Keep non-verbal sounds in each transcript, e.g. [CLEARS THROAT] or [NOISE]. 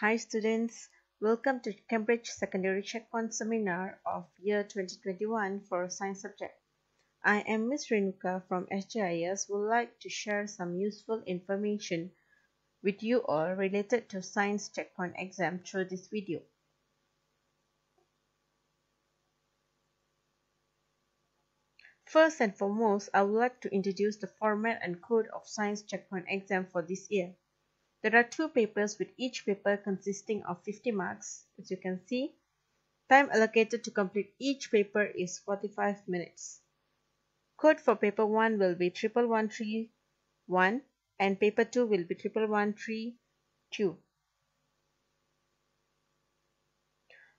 Hi students, welcome to Cambridge Secondary Checkpoint Seminar of year 2021 for science subject. I am Ms. Renuka from SJIS would like to share some useful information with you all related to science checkpoint exam through this video. First and foremost, I would like to introduce the format and code of science checkpoint exam for this year. There are two papers with each paper consisting of 50 marks. As you can see, time allocated to complete each paper is 45 minutes. Code for paper 1 will be 11131 and paper 2 will be 11132.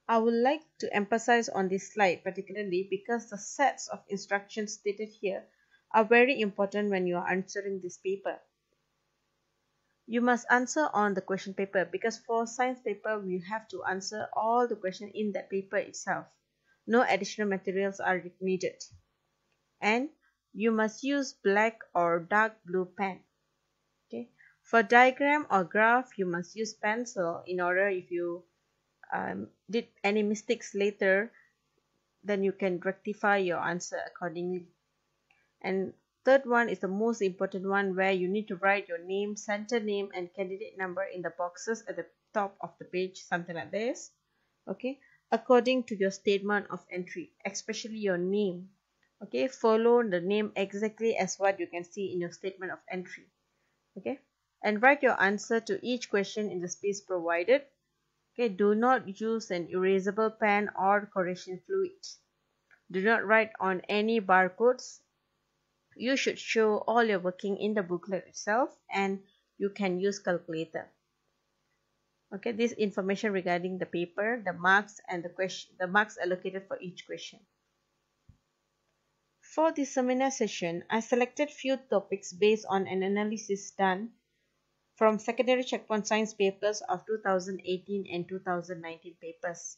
I would like to emphasize on this slide particularly because the sets of instructions stated here are very important when you are answering this paper. You must answer on the question paper because for science paper, we have to answer all the question in that paper itself. No additional materials are needed. And you must use black or dark blue pen. Okay. For diagram or graph, you must use pencil in order if you um, did any mistakes later, then you can rectify your answer accordingly. And Third one is the most important one where you need to write your name, center name and candidate number in the boxes at the top of the page, something like this. Okay, according to your statement of entry, especially your name. Okay, follow the name exactly as what you can see in your statement of entry. Okay, and write your answer to each question in the space provided. Okay, do not use an erasable pen or correction fluid. Do not write on any barcodes you should show all your working in the booklet itself and you can use calculator. Okay this information regarding the paper the marks and the question the marks allocated for each question. For this seminar session i selected few topics based on an analysis done from secondary checkpoint science papers of 2018 and 2019 papers.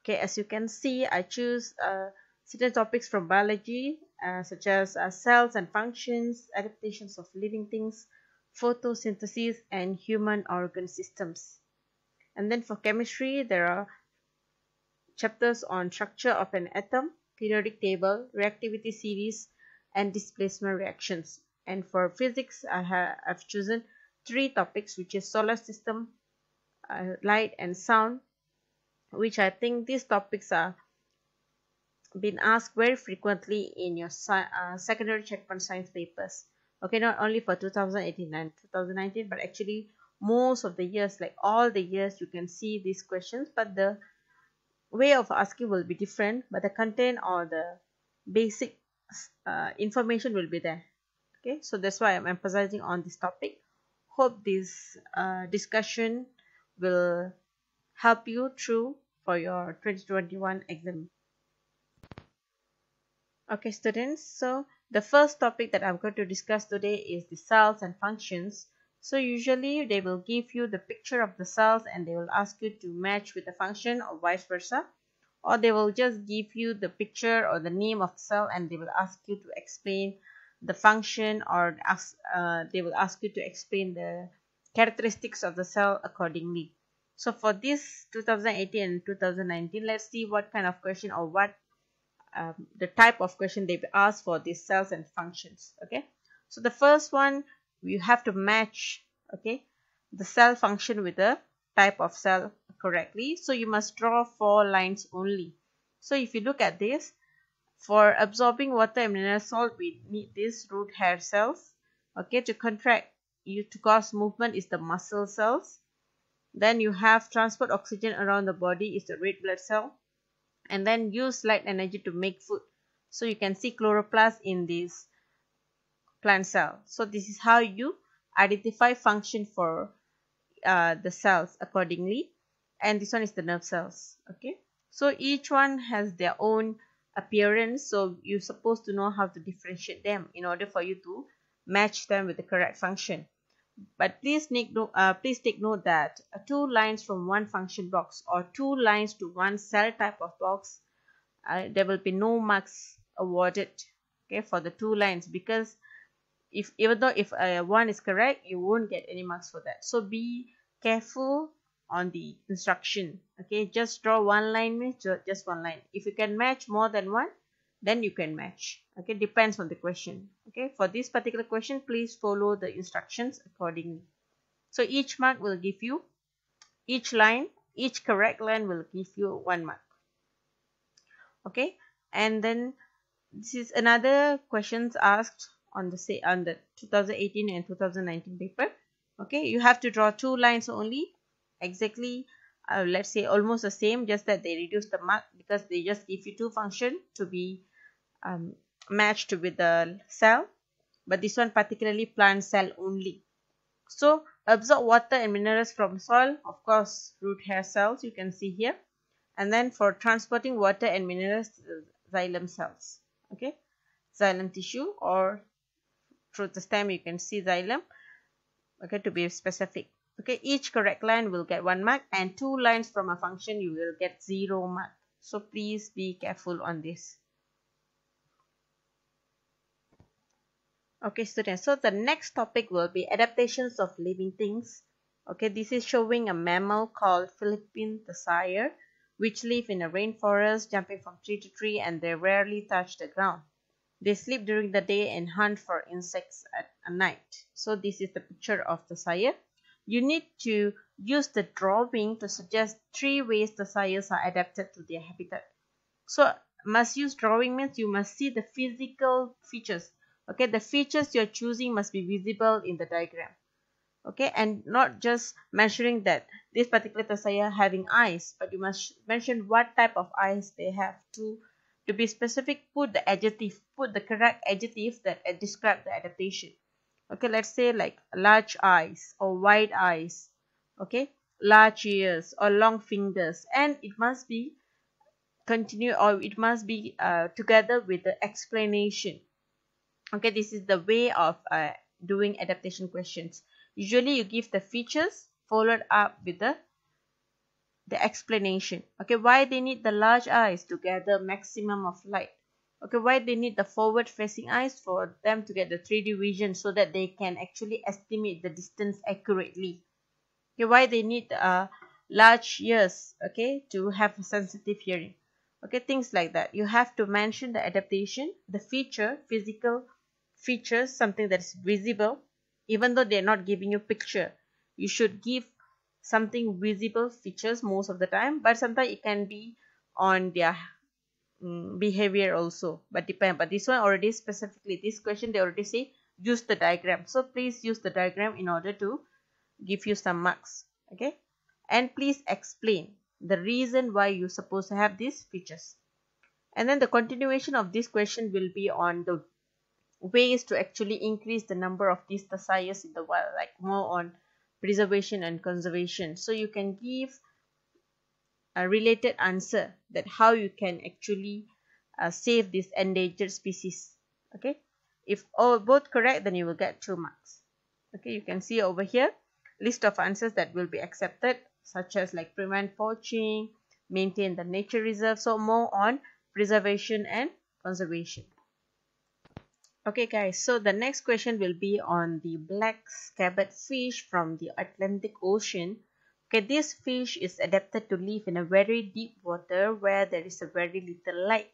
Okay as you can see i choose uh, certain topics from biology uh, such as uh, cells and functions, adaptations of living things, photosynthesis, and human organ systems. And then for chemistry, there are chapters on structure of an atom, periodic table, reactivity series, and displacement reactions. And for physics, I have chosen three topics, which is solar system, uh, light, and sound, which I think these topics are been asked very frequently in your uh, secondary checkpoint science papers. Okay not only for 2018 and 2019 but actually most of the years like all the years you can see these questions but the way of asking will be different but the content or the basic uh, information will be there. Okay so that's why i'm emphasizing on this topic. Hope this uh, discussion will help you through for your 2021 exam Okay students, so the first topic that I'm going to discuss today is the cells and functions. So usually they will give you the picture of the cells and they will ask you to match with the function or vice versa. Or they will just give you the picture or the name of the cell and they will ask you to explain the function or ask, uh, they will ask you to explain the characteristics of the cell accordingly. So for this 2018 and 2019, let's see what kind of question or what um, the type of question they ask for these cells and functions okay? So the first one you have to match okay the cell function with the type of cell correctly. So you must draw four lines only. So if you look at this for absorbing water and mineral salt we need these root hair cells okay to contract you to cause movement is the muscle cells. Then you have transport oxygen around the body is the red blood cell and then use light energy to make food. So you can see chloroplast in this plant cell. So this is how you identify function for uh, the cells accordingly. And this one is the nerve cells. Okay. So each one has their own appearance. So you're supposed to know how to differentiate them in order for you to match them with the correct function. But please take note, uh, please take note that two lines from one function box or two lines to one cell type of box, uh, there will be no marks awarded okay, for the two lines. Because if even though if uh, one is correct, you won't get any marks for that. So be careful on the instruction okay? Just draw one line just one line. If you can match more than one then you can match. Okay depends on the question. Okay for this particular question please follow the instructions accordingly. So each mark will give you each line each correct line will give you one mark. Okay and then this is another questions asked on the say on the 2018 and 2019 paper. Okay you have to draw two lines only exactly uh, let's say almost the same just that they reduce the mark because they just give you two function to be um, matched with the cell. But this one particularly plant cell only. So absorb water and minerals from soil of course root hair cells you can see here. And then for transporting water and minerals xylem cells. Okay? Xylem tissue or through the stem you can see xylem. Okay to be specific okay each correct line will get one mark and two lines from a function you will get zero mark. So please be careful on this. Okay students so the next topic will be adaptations of living things. Okay this is showing a mammal called philippine tarsier which live in a rainforest jumping from tree to tree and they rarely touch the ground. They sleep during the day and hunt for insects at, at night. So this is the picture of the tarsier you need to use the drawing to suggest three ways the tarsiers are adapted to their habitat. So must use drawing means you must see the physical features okay? The features you're choosing must be visible in the diagram okay? And not just mentioning that this particular tarsier having eyes but you must mention what type of eyes they have to to be specific put the adjective put the correct adjective that describe the adaptation okay let's say like large eyes or wide eyes. Okay large ears or long fingers. And it must be continue or it must be uh, together with the explanation. Okay this is the way of uh, doing adaptation questions. Usually you give the features followed up with the the explanation. Okay why they need the large eyes to gather maximum of light okay why they need the forward facing eyes for them to get the 3d vision so that they can actually estimate the distance accurately? Okay why they need uh large ears okay to have sensitive hearing? Okay things like that. You have to mention the adaptation the feature physical features something that's visible. Even though they're not giving you a picture you should give something visible features most of the time but sometimes it can be on their um, behavior also. But depend but this one already specifically this question they already say use the diagram. So please use the diagram in order to give you some marks okay? And please explain the reason why you're supposed to have these features. And then the continuation of this question will be on the ways to actually increase the number of these tarsiers in the wild like more on preservation and conservation. So you can give a related answer that how you can actually uh, save this endangered species okay? If all both correct then you will get two marks. Okay you can see over here list of answers that will be accepted such as like prevent poaching maintain the nature reserve so more on preservation and conservation. Okay guys so the next question will be on the black scabbard fish from the atlantic ocean okay this fish is adapted to live in a very deep water where there is a very little light.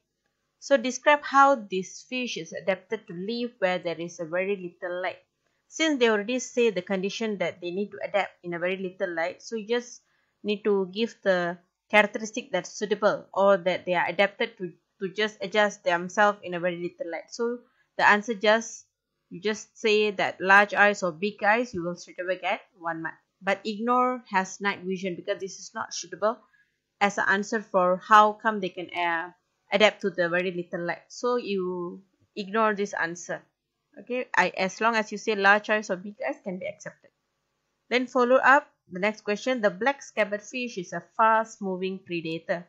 So describe how this fish is adapted to live where there is a very little light. Since they already say the condition that they need to adapt in a very little light so you just need to give the characteristic that's suitable or that they are adapted to to just adjust themselves in a very little light. So the answer just you just say that large eyes or big eyes you will straight away get one mark but ignore has night vision because this is not suitable as an answer for how come they can uh, adapt to the very little light. So you ignore this answer. Okay? I, as long as you say large eyes or big eyes can be accepted. Then follow up the next question. The black scabbard fish is a fast moving predator.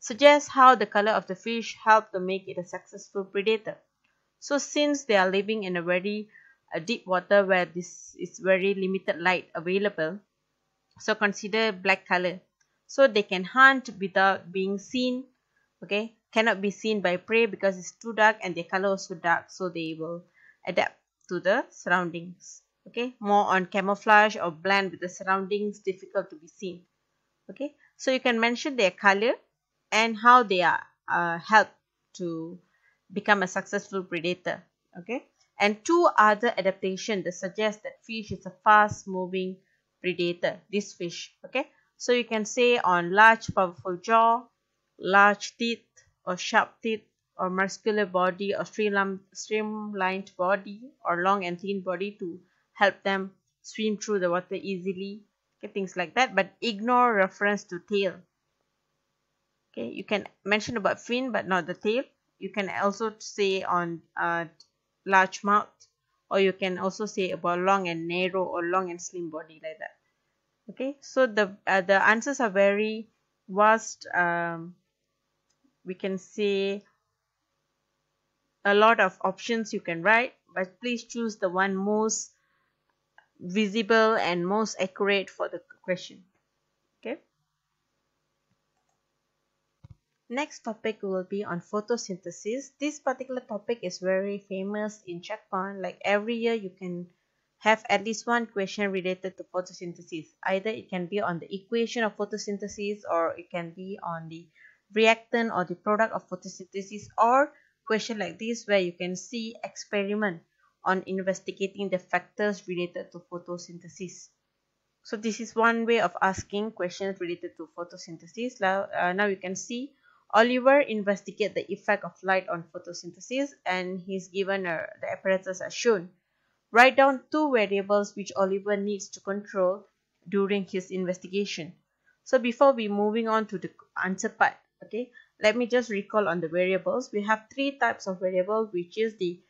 Suggest how the color of the fish helped to make it a successful predator. So since they are living in a very uh, deep water where this is very limited light available, so consider black color. So they can hunt without being seen, okay, cannot be seen by prey because it's too dark and their color is also dark. So they will adapt to the surroundings, okay, more on camouflage or blend with the surroundings, difficult to be seen. okay so you can mention their color and how they are uh, help to become a successful predator okay and two other adaptations that suggest that fish is a fast moving predator this fish okay? So you can say on large powerful jaw large teeth or sharp teeth or muscular body or streamlined body or long and thin body to help them swim through the water easily okay things like that. But ignore reference to tail okay? You can mention about fin but not the tail. You can also say on uh, large mouth or you can also say about long and narrow or long and slim body like that. Okay? So the uh, the answers are very vast um, we can say a lot of options you can write but please choose the one most visible and most accurate for the question okay next topic will be on photosynthesis this particular topic is very famous in checkpoint like every year you can have at least one question related to photosynthesis either it can be on the equation of photosynthesis or it can be on the reactant or the product of photosynthesis or question like this where you can see experiment on investigating the factors related to photosynthesis. So this is one way of asking questions related to photosynthesis. Now, uh, now you can see Oliver investigate the effect of light on photosynthesis and he's given uh, the apparatus as shown. Write down two variables which Oliver needs to control during his investigation. So before we moving on to the answer part, okay let me just recall on the variables we have three types of variable which is the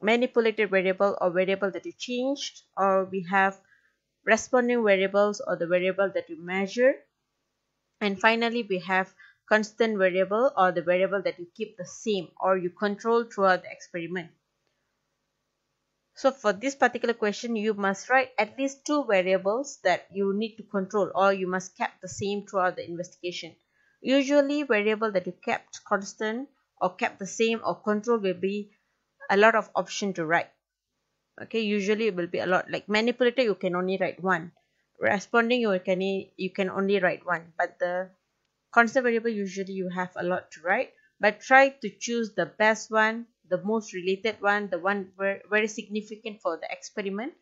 manipulated variable or variable that you changed or we have responding variables or the variable that you measure and finally we have constant variable or the variable that you keep the same or you control throughout the experiment so for this particular question you must write at least two variables that you need to control or you must keep the same throughout the investigation Usually variable that you kept constant or kept the same or control will be a lot of option to write. Okay, usually it will be a lot like manipulator you can only write one. Responding you can you can only write one. But the constant variable usually you have a lot to write. But try to choose the best one, the most related one, the one very, significant for the experiment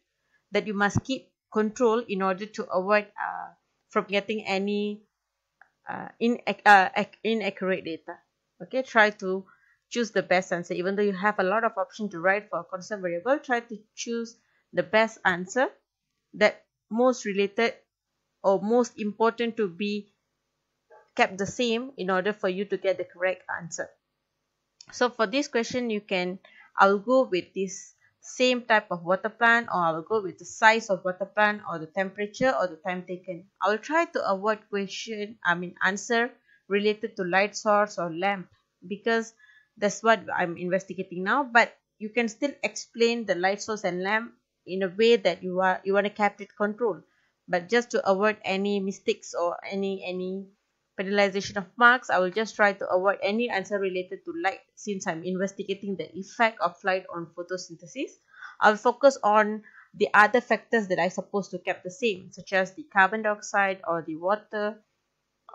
that you must keep control in order to avoid uh, from getting any uh, in, uh, inaccurate data. Okay, try to choose the best answer. Even though you have a lot of option to write for a constant variable, try to choose the best answer that most related or most important to be kept the same in order for you to get the correct answer. So for this question, you can, I'll go with this same type of water plant or I will go with the size of water plant or the temperature or the time taken. I will try to avoid question, I mean answer related to light source or lamp because that's what I'm investigating now. But you can still explain the light source and lamp in a way that you are you want to keep it control. But just to avoid any mistakes or any any penalization of marks, I will just try to avoid any answer related to light since I'm investigating the effect of light on photosynthesis. I'll focus on the other factors that I supposed to keep the same, such as the carbon dioxide or the water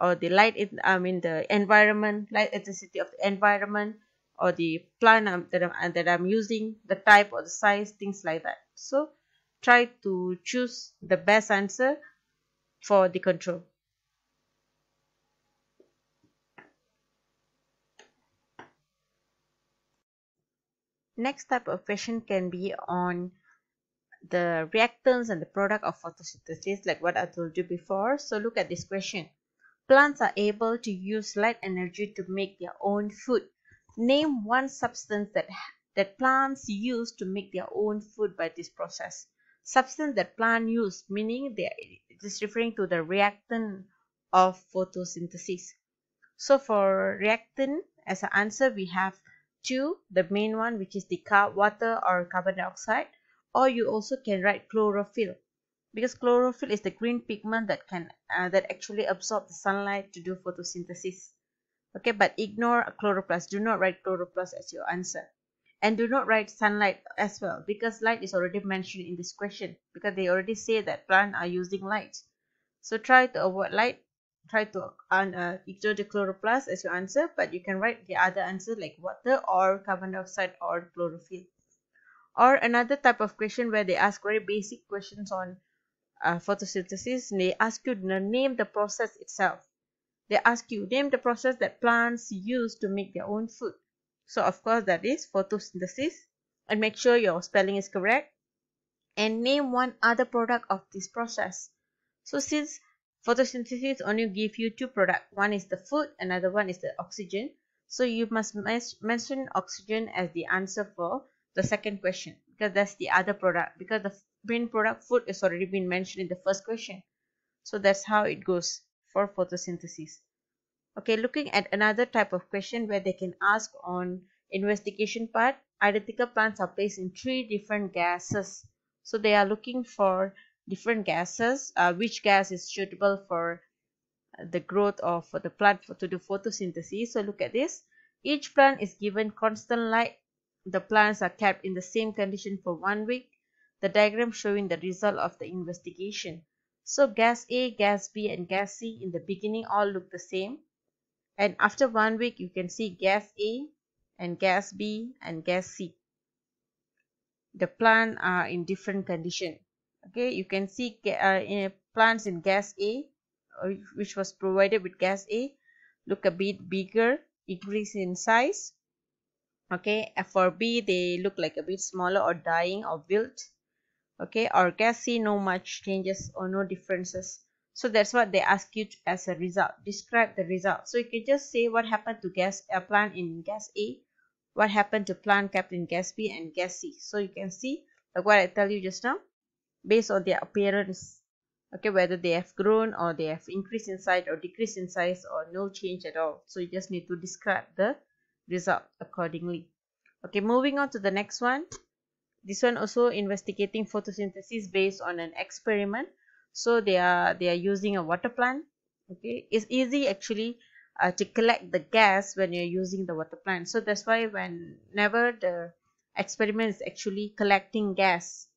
or the light, in, I mean the environment, light intensity of the environment or the plant that I'm, that I'm using, the type or the size, things like that. So try to choose the best answer for the control. Next type of question can be on the reactants and the product of photosynthesis like what I told you before. So look at this question. Plants are able to use light energy to make their own food. Name one substance that, that plants use to make their own food by this process. Substance that plant use meaning they it is referring to the reactant of photosynthesis. So for reactant as an answer we have two the main one which is the car water or carbon dioxide or you also can write chlorophyll. Because chlorophyll is the green pigment that can uh, that actually absorb the sunlight to do photosynthesis. Okay but ignore chloroplast. Do not write chloroplast as your answer. And do not write sunlight as well because light is already mentioned in this question because they already say that plants are using light. So try to avoid light try to uh, ignore the chloroplast as your answer but you can write the other answer like water or carbon dioxide or chlorophyll. Or another type of question where they ask very basic questions on uh, photosynthesis. They ask you to name the process itself. They ask you name the process that plants use to make their own food. So of course that is photosynthesis. And make sure your spelling is correct. And name one other product of this process. So since photosynthesis only give you two products. One is the food another one is the oxygen. So you must mention oxygen as the answer for the second question because that's the other product because the main product food has already been mentioned in the first question. So that's how it goes for photosynthesis. Okay looking at another type of question where they can ask on investigation part identical plants are placed in three different gases. So they are looking for different gases uh, which gas is suitable for the growth of the plant for, to do photosynthesis. So look at this. Each plant is given constant light. The plants are kept in the same condition for one week. The diagram showing the result of the investigation. So gas a gas b and gas c in the beginning all look the same. And after one week you can see gas a and gas b and gas c. The plant are in different condition okay you can see uh, in plants in gas a uh, which was provided with gas a. Look a bit bigger increase in size. Okay for b they look like a bit smaller or dying or wilt okay or gas c no much changes or no differences. So that's what they ask you to, as a result. Describe the result. So you can just say what happened to gas a plant in gas a what happened to plant kept in gas b and gas c. So you can see like what i tell you just now based on their appearance okay whether they have grown or they have increased in size or decreased in size or no change at all. So you just need to describe the result accordingly. Okay moving on to the next one. This one also investigating photosynthesis based on an experiment. So they are they are using a water plant. Okay it's easy actually uh, to collect the gas when you're using the water plant. So that's why whenever the experiment is actually collecting gas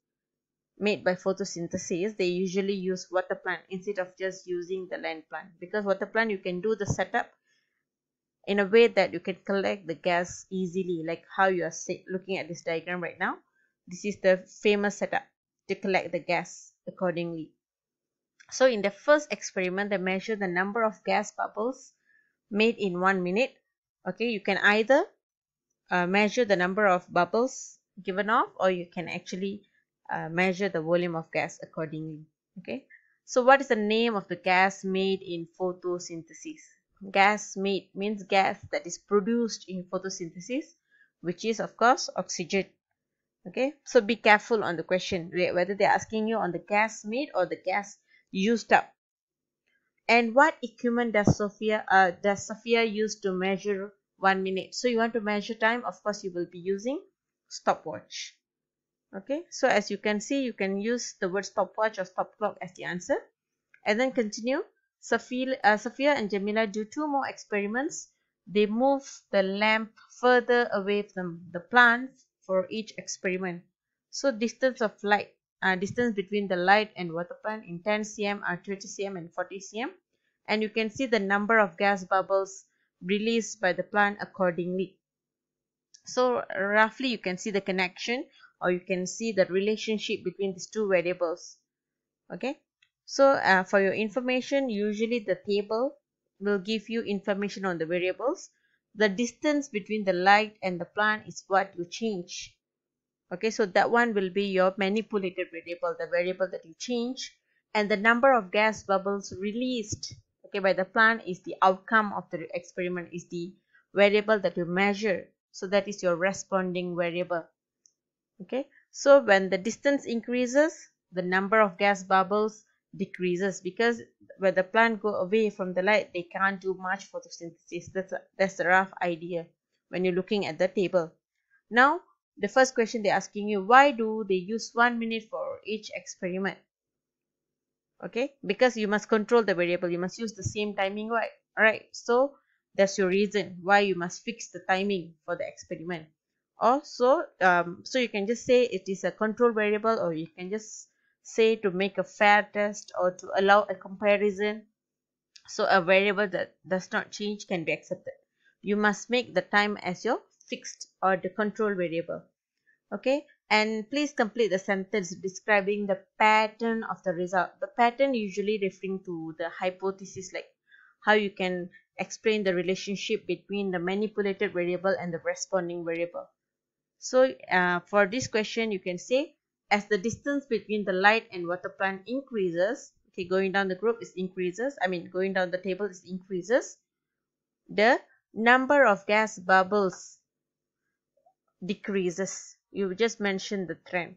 made by photosynthesis they usually use water plant instead of just using the land plant. Because water plant you can do the setup in a way that you can collect the gas easily like how you are looking at this diagram right now. This is the famous setup to collect the gas accordingly. So in the first experiment they measure the number of gas bubbles made in one minute. Okay you can either uh, measure the number of bubbles given off or you can actually uh, measure the volume of gas accordingly okay? So what is the name of the gas made in photosynthesis? Gas made means gas that is produced in photosynthesis which is of course oxygen okay? So be careful on the question whether they're asking you on the gas made or the gas used up. And what equipment does sophia uh, does sophia use to measure one minute? So you want to measure time? Of course you will be using stopwatch okay? So as you can see you can use the word stopwatch or stop clock as the answer. And then continue. Sophia, uh, Sophia and Jamila do two more experiments. They move the lamp further away from the plant for each experiment. So distance of light uh, distance between the light and water plant in 10 cm or 20 cm and 40 cm and you can see the number of gas bubbles released by the plant accordingly. So roughly you can see the connection or you can see the relationship between these two variables. Okay? So uh, for your information usually the table will give you information on the variables. The distance between the light and the plant is what you change. Okay? So that one will be your manipulated variable the variable that you change. And the number of gas bubbles released okay by the plant is the outcome of the experiment is the variable that you measure. So that is your responding variable okay? So when the distance increases the number of gas bubbles decreases because when the plant go away from the light they can't do much photosynthesis that's a, that's the rough idea when you're looking at the table. Now the first question they're asking you why do they use one minute for each experiment? Okay? Because you must control the variable. You must use the same timing right? All right? So that's your reason why you must fix the timing for the experiment also um, so you can just say it is a control variable or you can just say to make a fair test or to allow a comparison. So a variable that does not change can be accepted. You must make the time as your fixed or the control variable. Okay? And please complete the sentence describing the pattern of the result. The pattern usually referring to the hypothesis like how you can explain the relationship between the manipulated variable and the responding variable so uh, for this question you can say as the distance between the light and water plant increases okay going down the group is increases i mean going down the table is increases the number of gas bubbles decreases. You just mention the trend.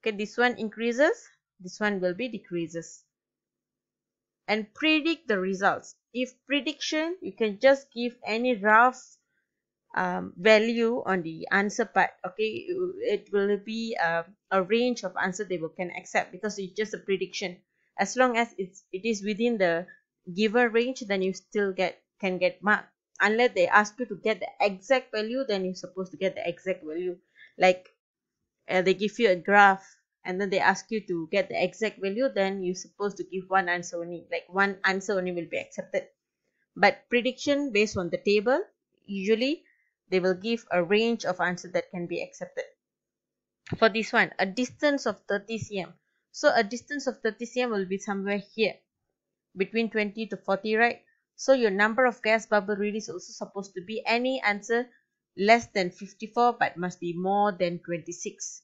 Okay this one increases this one will be decreases. And predict the results. If prediction you can just give any rough um, value on the answer part okay it will be a, a range of answer they will can accept because it's just a prediction. As long as it's it is within the given range then you still get can get marked. Unless they ask you to get the exact value then you're supposed to get the exact value. Like uh, they give you a graph and then they ask you to get the exact value then you're supposed to give one answer only. Like one answer only will be accepted. But prediction based on the table usually they will give a range of answer that can be accepted. For this one a distance of 30 cm so a distance of 30 cm will be somewhere here between 20 to 40 right? So your number of gas bubble release also supposed to be any answer less than 54 but must be more than 26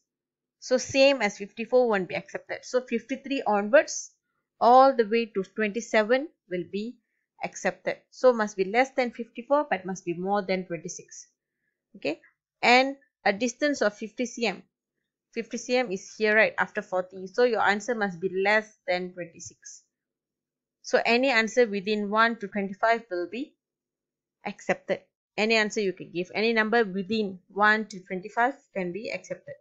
so same as 54 won't be accepted. So 53 onwards all the way to 27 will be accepted. So must be less than 54 but must be more than 26 okay? And a distance of 50 cm 50 cm is here right after 40 so your answer must be less than 26 so any answer within 1 to 25 will be accepted. Any answer you can give. Any number within 1 to 25 can be accepted.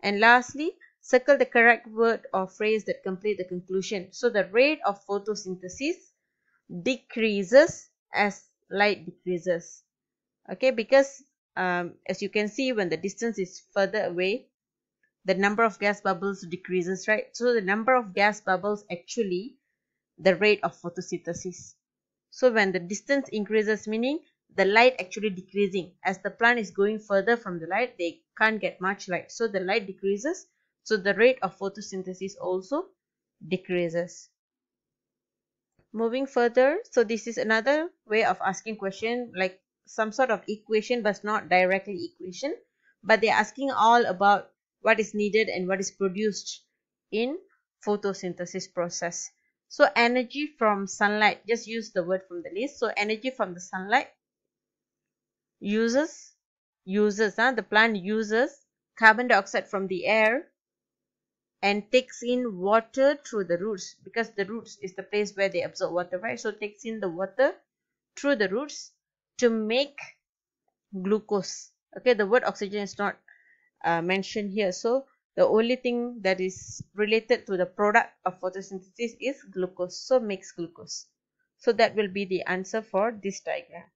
And lastly circle the correct word or phrase that complete the conclusion. So the rate of photosynthesis decreases as light decreases. Okay because um, as you can see when the distance is further away the number of gas bubbles decreases right? So the number of gas bubbles actually the rate of photosynthesis. So when the distance increases meaning the light actually decreasing. As the plant is going further from the light they can't get much light. So the light decreases. So the rate of photosynthesis also decreases. Moving further so this is another way of asking question like some sort of equation but not directly equation. But they're asking all about what is needed and what is produced in photosynthesis process. So energy from sunlight just use the word from the list. So energy from the sunlight uses uses huh? the plant uses carbon dioxide from the air and takes in water through the roots because the roots is the place where they absorb water right? So takes in the water through the roots to make glucose. Okay the word oxygen is not uh, mentioned here. So the only thing that is related to the product of photosynthesis is glucose. So makes glucose. So that will be the answer for this diagram.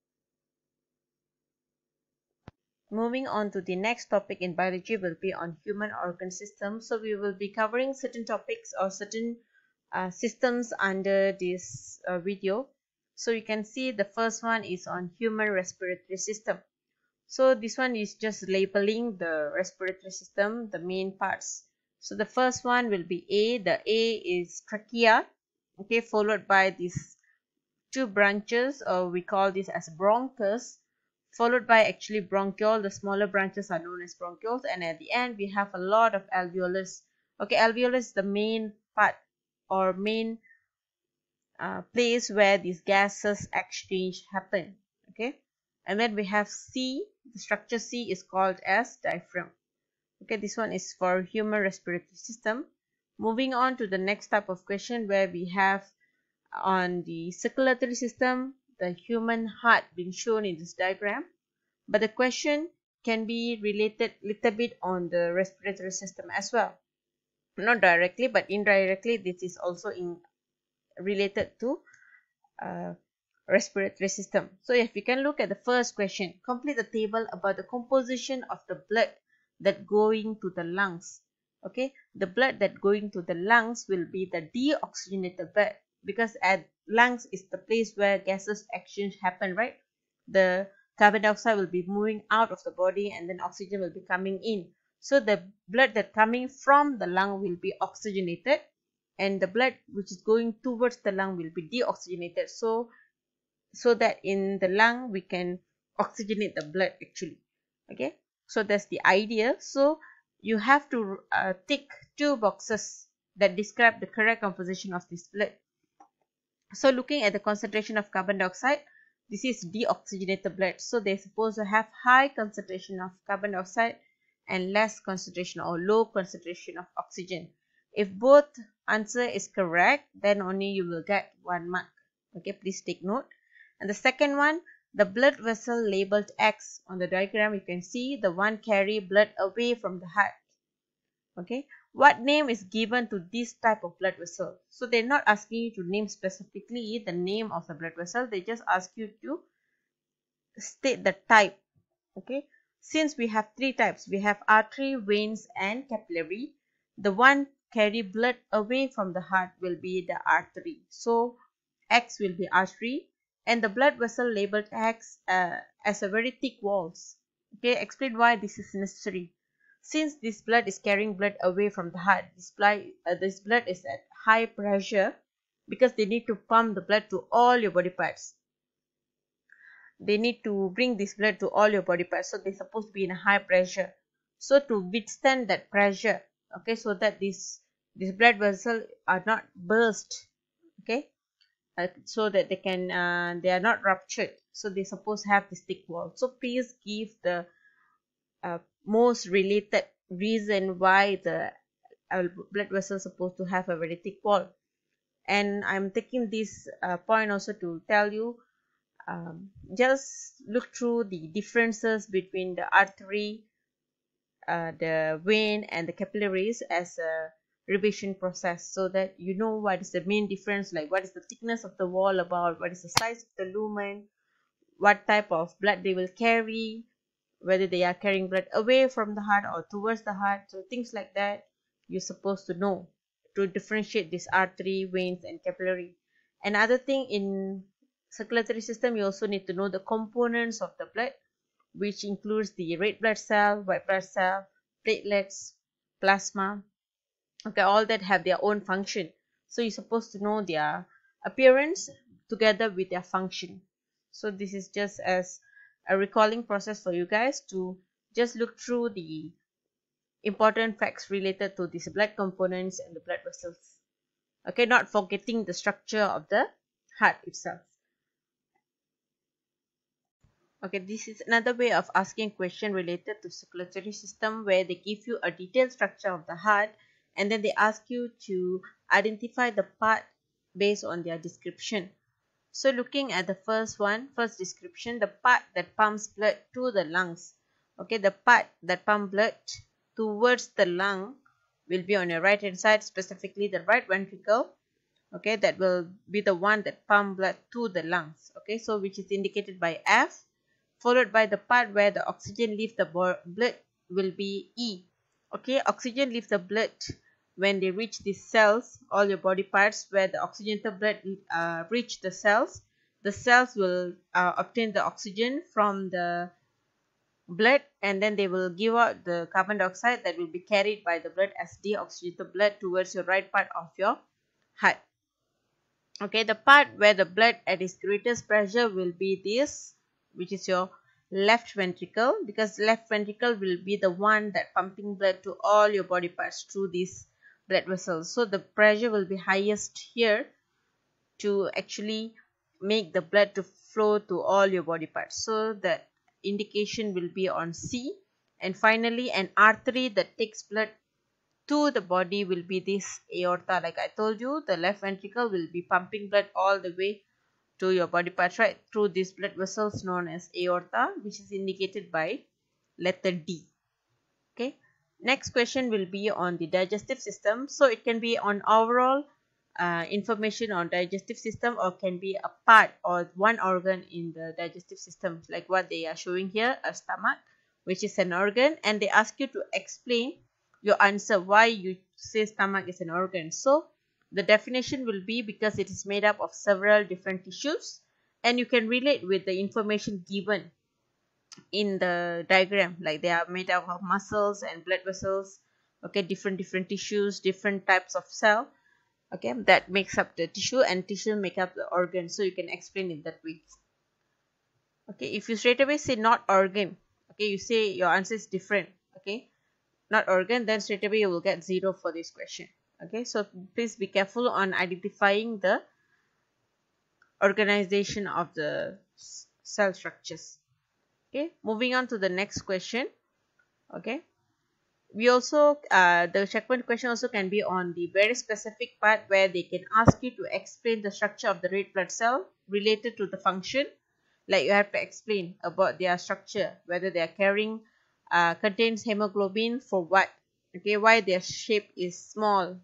Moving on to the next topic in biology will be on human organ systems. So we will be covering certain topics or certain uh, systems under this uh, video. So you can see the first one is on human respiratory system. So this one is just labeling the respiratory system, the main parts. So the first one will be A. The A is trachea, okay, followed by these two branches or we call this as bronchus followed by actually bronchiole. The smaller branches are known as bronchioles. And at the end, we have a lot of alveolus. Okay, alveolus is the main part or main place where these gases exchange happen. Okay, and then we have C. The structure C is called as diaphragm. Okay, this one is for human respiratory system. Moving on to the next type of question where we have on the circulatory system the human heart being shown in this diagram but the question can be related little bit on the respiratory system as well not directly but indirectly this is also in related to uh, respiratory system. So if you can look at the first question complete the table about the composition of the blood that going to the lungs. Okay? The blood that going to the lungs will be the deoxygenated blood because at lungs is the place where gases exchange happen right? The carbon dioxide will be moving out of the body and then oxygen will be coming in. So the blood that coming from the lung will be oxygenated and the blood which is going towards the lung will be deoxygenated. So so that in the lung we can oxygenate the blood actually. Okay? So that's the idea. So you have to uh, tick two boxes that describe the correct composition of this blood. So looking at the concentration of carbon dioxide this is deoxygenated blood. So they're supposed to have high concentration of carbon dioxide and less concentration or low concentration of oxygen if both answer is correct then only you will get one mark. Okay please take note. And the second one the blood vessel labeled X on the diagram you can see the one carry blood away from the heart. Okay what name is given to this type of blood vessel? So they're not asking you to name specifically the name of the blood vessel they just ask you to state the type. Okay since we have three types we have artery veins and capillary. The one carry blood away from the heart will be the artery so x will be artery and the blood vessel labeled X uh, as a very thick walls. Okay, explain why this is necessary. Since this blood is carrying blood away from the heart, this blood, uh, this blood is at high pressure because they need to pump the blood to all your body parts. They need to bring this blood to all your body parts. So they're supposed to be in a high pressure. So to withstand that pressure, okay, so that this this blood vessel are not burst, okay, uh, so that they can uh, they are not ruptured. So they suppose have this thick wall. So please give the uh, most related reason why the uh, blood vessel supposed to have a very thick wall. And i'm taking this uh, point also to tell you um, just look through the differences between the artery uh, the vein and the capillaries as a revision process so that you know what is the main difference like what is the thickness of the wall about what is the size of the lumen what type of blood they will carry whether they are carrying blood away from the heart or towards the heart. So things like that you're supposed to know to differentiate this artery veins and capillary. Another thing in circulatory system you also need to know the components of the blood which includes the red blood cell white blood cell platelets plasma okay all that have their own function. So you're supposed to know their appearance together with their function. So this is just as a recalling process for you guys to just look through the important facts related to these blood components and the blood vessels. Okay not forgetting the structure of the heart itself. Okay this is another way of asking question related to circulatory system where they give you a detailed structure of the heart and then they ask you to identify the part based on their description. So looking at the first one, first description, the part that pumps blood to the lungs. Okay, the part that pumps blood towards the lung will be on your right hand side, specifically the right ventricle. Okay, that will be the one that pumps blood to the lungs. Okay, so which is indicated by F, followed by the part where the oxygen leaves the blood will be E. Okay, oxygen leaves the blood when they reach the cells all your body parts where the oxygenated blood uh, reach the cells the cells will uh, obtain the oxygen from the blood and then they will give out the carbon dioxide that will be carried by the blood as deoxygenated blood towards your right part of your heart. Okay the part where the blood at its greatest pressure will be this which is your left ventricle because left ventricle will be the one that pumping blood to all your body parts through this blood vessels. So the pressure will be highest here to actually make the blood to flow to all your body parts. So the indication will be on C. And finally an artery that takes blood to the body will be this aorta. Like I told you the left ventricle will be pumping blood all the way to your body parts right through these blood vessels known as aorta which is indicated by letter D. Okay Next question will be on the digestive system. So it can be on overall uh, information on digestive system or can be a part or one organ in the digestive system like what they are showing here a stomach which is an organ and they ask you to explain your answer why you say stomach is an organ so the definition will be because it is made up of several different tissues and you can relate with the information given in the diagram like they are made up of muscles and blood vessels okay different different tissues different types of cell okay that makes up the tissue and tissue make up the organ. So you can explain it that way. Okay if you straight away say not organ okay you say your answer is different okay not organ then straight away you will get zero for this question okay. So please be careful on identifying the organization of the cell structures okay moving on to the next question. Okay. We also uh, the checkpoint question also can be on the very specific part where they can ask you to explain the structure of the red blood cell related to the function. Like you have to explain about their structure whether they are carrying uh, contains hemoglobin for what. Okay why their shape is small.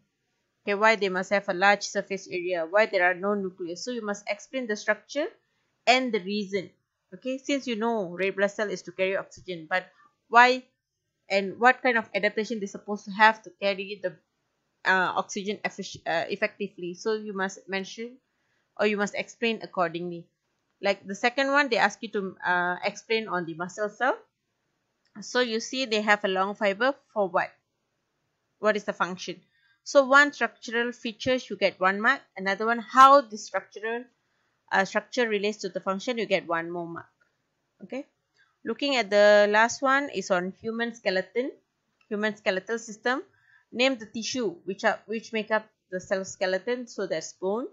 Okay why they must have a large surface area. Why there are no nucleus. So you must explain the structure and the reason okay since you know red blood cell is to carry oxygen but why and what kind of adaptation they're supposed to have to carry the uh, oxygen uh, effectively? So you must mention or you must explain accordingly. Like the second one they ask you to uh, explain on the muscle cell. So you see they have a long fiber for what? What is the function? So one structural features you get one mark. Another one how the structural uh, structure relates to the function you get one more mark. Okay? Looking at the last one is on human skeleton human skeletal system. Name the tissue which are which make up the cell skeleton so that's bone.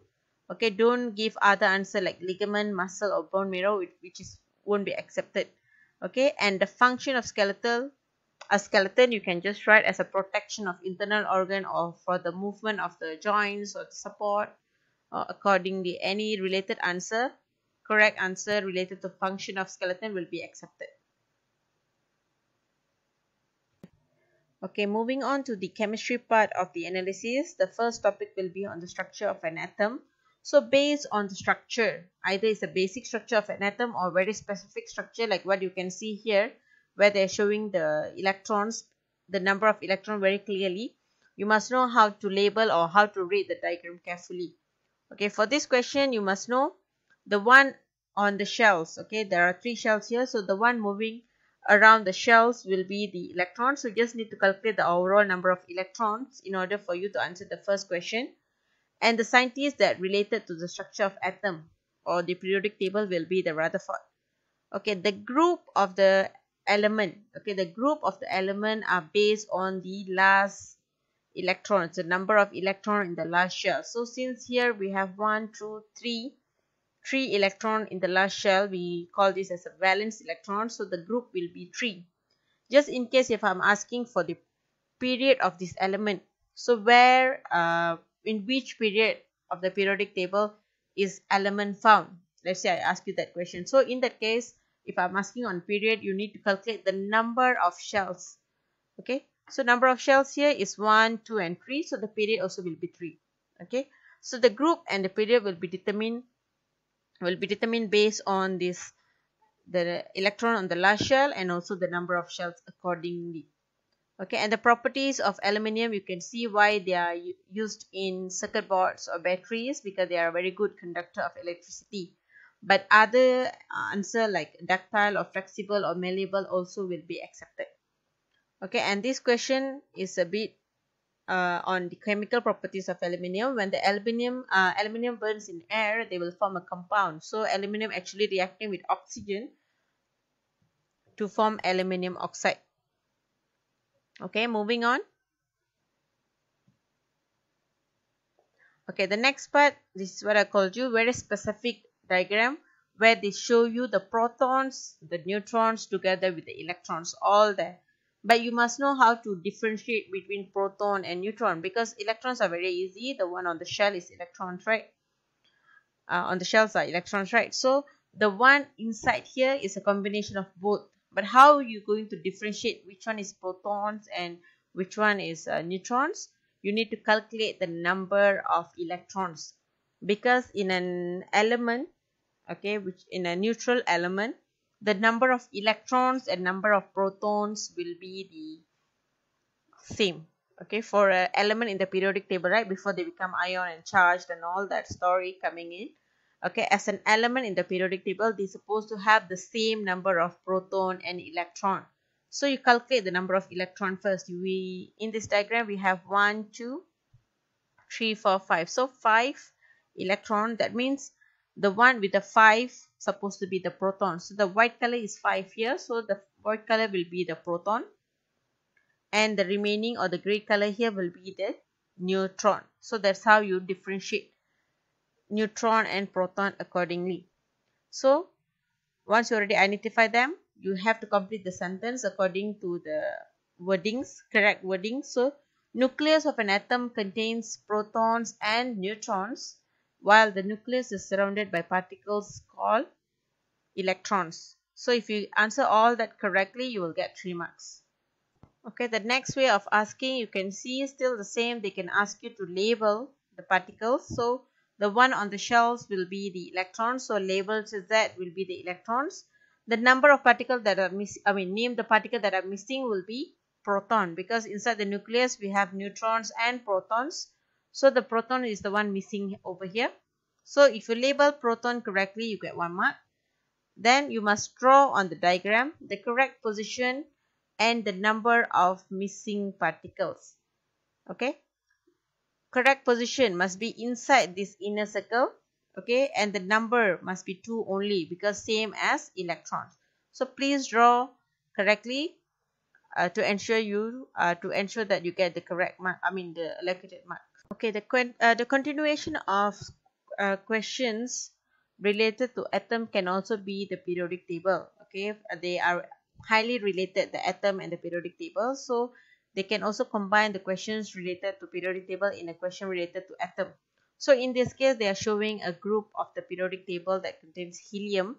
Okay don't give other answer like ligament muscle or bone marrow which is won't be accepted. Okay and the function of skeletal a skeleton you can just write as a protection of internal organ or for the movement of the joints or the support Uh, or accordingly any related answer correct answer related to function of skeleton will be accepted okay moving on to the chemistry part of the analysis the first topic will be on the structure of an atom so based on the structure, either it's a basic structure of an atom or very specific structure like what you can see here where they're showing the electrons, the number of electron very clearly. You must know how to label or how to read the diagram carefully. Okay, for this question, you must know the one on the shells. Okay, there are three shells here. So the one moving around the shells will be the electrons. So you just need to calculate the overall number of electrons in order for you to answer the first question and the scientists that related to the structure of atom or the periodic table will be the Rutherford. Okay, the group of the element, okay, the group of the element are based on the last electrons, the number of electron in the last shell. So since here we have one, two, three, three electron in the last shell, we call this as a valence electron. So the group will be three. Just in case if I'm asking for the period of this element, so where uh, in which period of the periodic table is element found let's say i ask you that question so in that case if i'm asking on period you need to calculate the number of shells okay so number of shells here is 1 2 and 3 so the period also will be 3 okay? So the group and the period will be determined will be determined based on this the electron on the last shell and also the number of shells accordingly. Okay? And the properties of aluminium you can see why they are used in circuit boards or batteries because they are a very good conductor of electricity. But other uh, answer like ductile or flexible or malleable also will be accepted okay and this question is a bit uh, on the chemical properties of aluminium. When the aluminium uh, aluminium burns in air they will form a compound. So aluminium actually reacting with oxygen to form aluminium oxide. Okay moving on. Okay the next part this is what i called you very specific diagram where they show you the protons the neutrons together with the electrons all there but you must know how to differentiate between proton and neutron because electrons are very easy. The one on the shell is electrons right? Uh, on the shells are electrons right? So the one inside here is a combination of both. But how are you going to differentiate which one is protons and which one is uh, neutrons? You need to calculate the number of electrons. Because in an element okay which in a neutral element the number of electrons and number of protons will be the same okay for an element in the periodic table right before they become ion and charged and all that story coming in okay. As an element in the periodic table they're supposed to have the same number of proton and electron. So you calculate the number of electron first. We in this diagram we have one two three four five. So five electron that means the one with the five supposed to be the proton. So the white color is five here so the white color will be the proton. And the remaining or the gray color here will be the neutron. So that's how you differentiate neutron and proton accordingly. So once you already identify them you have to complete the sentence according to the wordings correct wording so nucleus of an atom contains protons and neutrons while the nucleus is surrounded by particles called electrons. So if you answer all that correctly you will get three marks. Okay the next way of asking you can see still the same. They can ask you to label the particles. So the one on the shells will be the electrons. So labeled to that will be the electrons. The number of particles that are missing i mean name the particle that are missing will be proton because inside the nucleus we have neutrons and protons so the proton is the one missing over here. So if you label proton correctly you get one mark. Then you must draw on the diagram the correct position and the number of missing particles. Okay? Correct position must be inside this inner circle. Okay? And the number must be 2 only because same as electrons. So please draw correctly uh, to ensure you uh, to ensure that you get the correct mark i mean the allocated mark okay the uh, the continuation of uh, questions related to atom can also be the periodic table okay? They are highly related the atom and the periodic table. So they can also combine the questions related to periodic table in a question related to atom. So in this case they are showing a group of the periodic table that contains helium.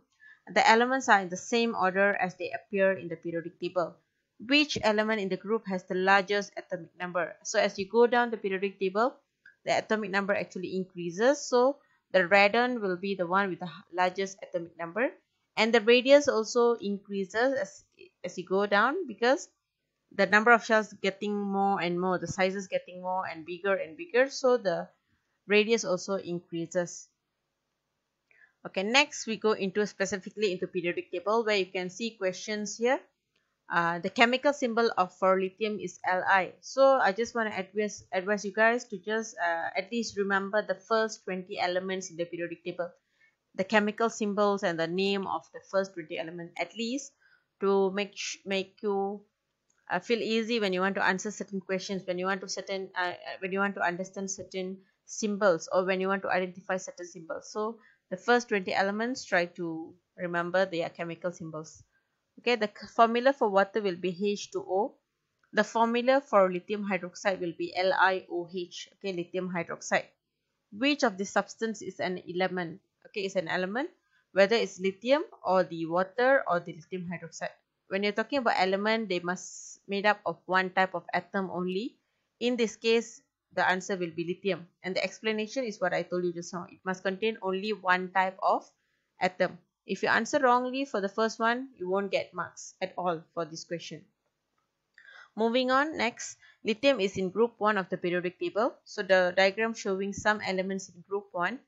The elements are in the same order as they appear in the periodic table which element in the group has the largest atomic number? So as you go down the periodic table the atomic number actually increases. So the radon will be the one with the largest atomic number. And the radius also increases as as you go down because the number of shells getting more and more the sizes getting more and bigger and bigger. So the radius also increases. Okay next we go into specifically into periodic table where you can see questions here uh, the chemical symbol of for lithium is Li. So I just want to advise advise you guys to just uh, at least remember the first 20 elements in the periodic table. The chemical symbols and the name of the first 20 element at least to make make you uh, feel easy when you want to answer certain questions when you want to certain uh, uh, when you want to understand certain symbols or when you want to identify certain symbols. So the first 20 elements try to remember their chemical symbols okay the formula for water will be H2O the formula for lithium hydroxide will be LiOH okay lithium hydroxide which of the substance is an element okay is an element whether it's lithium or the water or the lithium hydroxide. When you're talking about element, they must made up of one type of atom only. In this case, the answer will be lithium. And the explanation is what I told you just now. It must contain only one type of atom. If you answer wrongly for the first one, you won't get marks at all for this question. Moving on, next, lithium is in group 1 of the periodic table. So the diagram showing some elements in group 1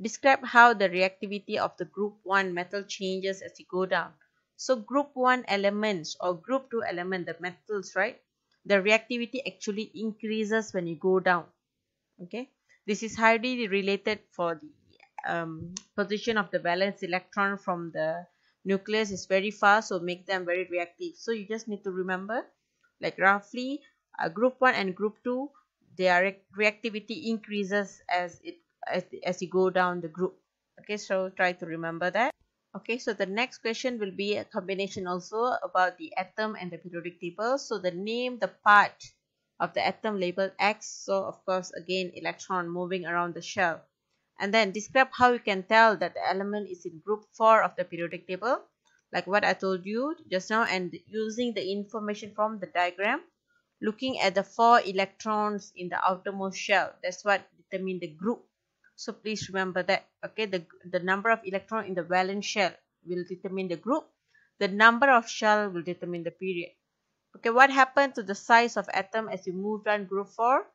Describe how the reactivity of the group 1 metal changes as you go down. So group 1 elements or group 2 element, the metals, right? The reactivity actually increases when you go down. Okay. This is highly related for the um, position of the valence electron from the nucleus is very fast so make them very reactive. So you just need to remember like roughly uh, group 1 and group 2 their reactivity increases as it as, as you go down the group. Okay so try to remember that. Okay so the next question will be a combination also about the atom and the periodic table. So the name the part of the atom labeled x so of course again electron moving around the shell and then describe how you can tell that the element is in group 4 of the periodic table like what I told you just now and using the information from the diagram looking at the four electrons in the outermost shell that's what determine the group so please remember that, okay, the, the number of electron in the valence shell will determine the group. The number of shell will determine the period. Okay, what happened to the size of atom as you move down group 4?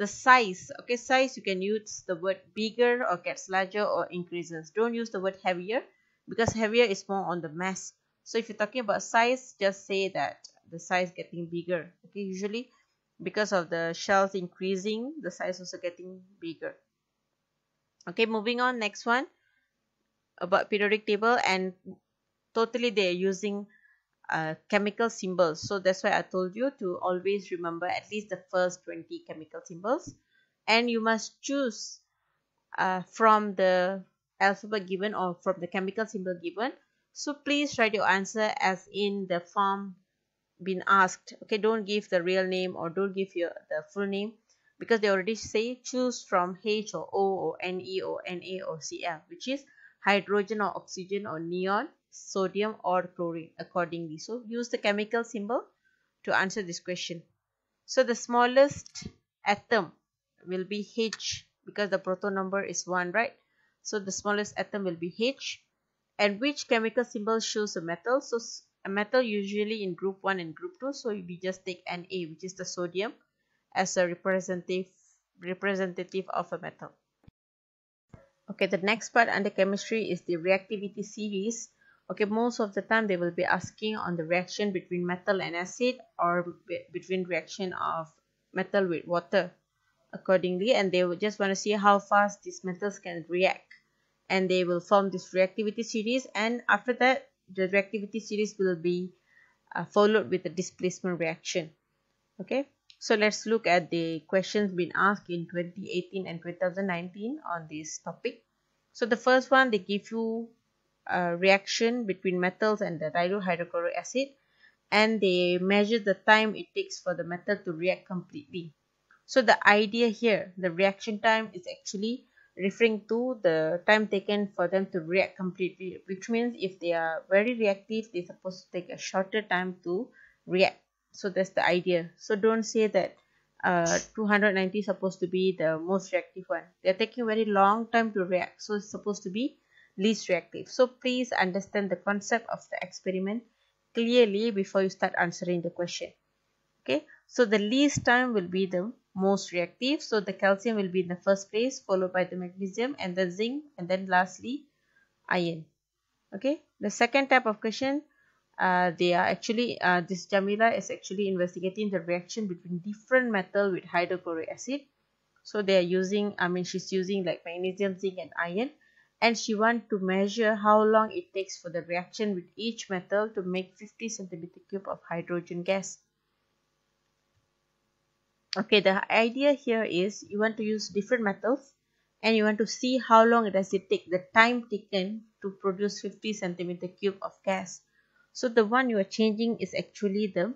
The size, okay, size you can use the word bigger or gets larger or increases. Don't use the word heavier because heavier is more on the mass. So if you're talking about size, just say that the size getting bigger. Okay, usually because of the shells increasing, the size also getting bigger. Okay, moving on, next one about periodic table and totally they are using chemical symbols. So that's why I told you to always remember at least the first 20 chemical symbols. And you must choose uh, from the alphabet given or from the chemical symbol given. So please write your answer as in the form been asked. Okay, don't give the real name or don't give your the full name because they already say choose from H or O or Ne or Na or Cl, which is hydrogen or oxygen or neon sodium or chlorine accordingly. So use the chemical symbol to answer this question. So the smallest atom will be H because the proton number is 1, right? So the smallest atom will be H. And which chemical symbol shows a metal? So a metal usually in group 1 and group 2. So we just take Na which is the sodium as a representative representative of a metal. Okay, the next part under chemistry is the reactivity series okay most of the time they will be asking on the reaction between metal and acid or between reaction of metal with water accordingly and they will just want to see how fast these metals can react. And they will form this reactivity series and after that the reactivity series will be uh, followed with a displacement reaction. Okay so let's look at the questions being asked in 2018 and 2019 on this topic. So the first one they give you uh, reaction between metals and the dilute hydrochloric acid and they measure the time it takes for the metal to react completely. So the idea here, the reaction time is actually referring to the time taken for them to react completely, which means if they are very reactive, they're supposed to take a shorter time to react. So that's the idea. So don't say that uh, 290 is supposed to be the most reactive one. They're taking a very long time to react. So it's supposed to be least reactive. So please understand the concept of the experiment clearly before you start answering the question. Okay, so the least time will be the most reactive. So the calcium will be in the first place followed by the magnesium and the zinc and then lastly iron. Okay, the second type of question uh, they are actually uh, this Jamila is actually investigating the reaction between different metal with hydrochloric acid. So they are using, I mean, she's using like magnesium, zinc, and iron and she want to measure how long it takes for the reaction with each metal to make 50 centimeter cube of hydrogen gas. Okay, the idea here is you want to use different metals and you want to see how long does it take, the time taken to produce 50 centimeter cube of gas. So the one you are changing is actually the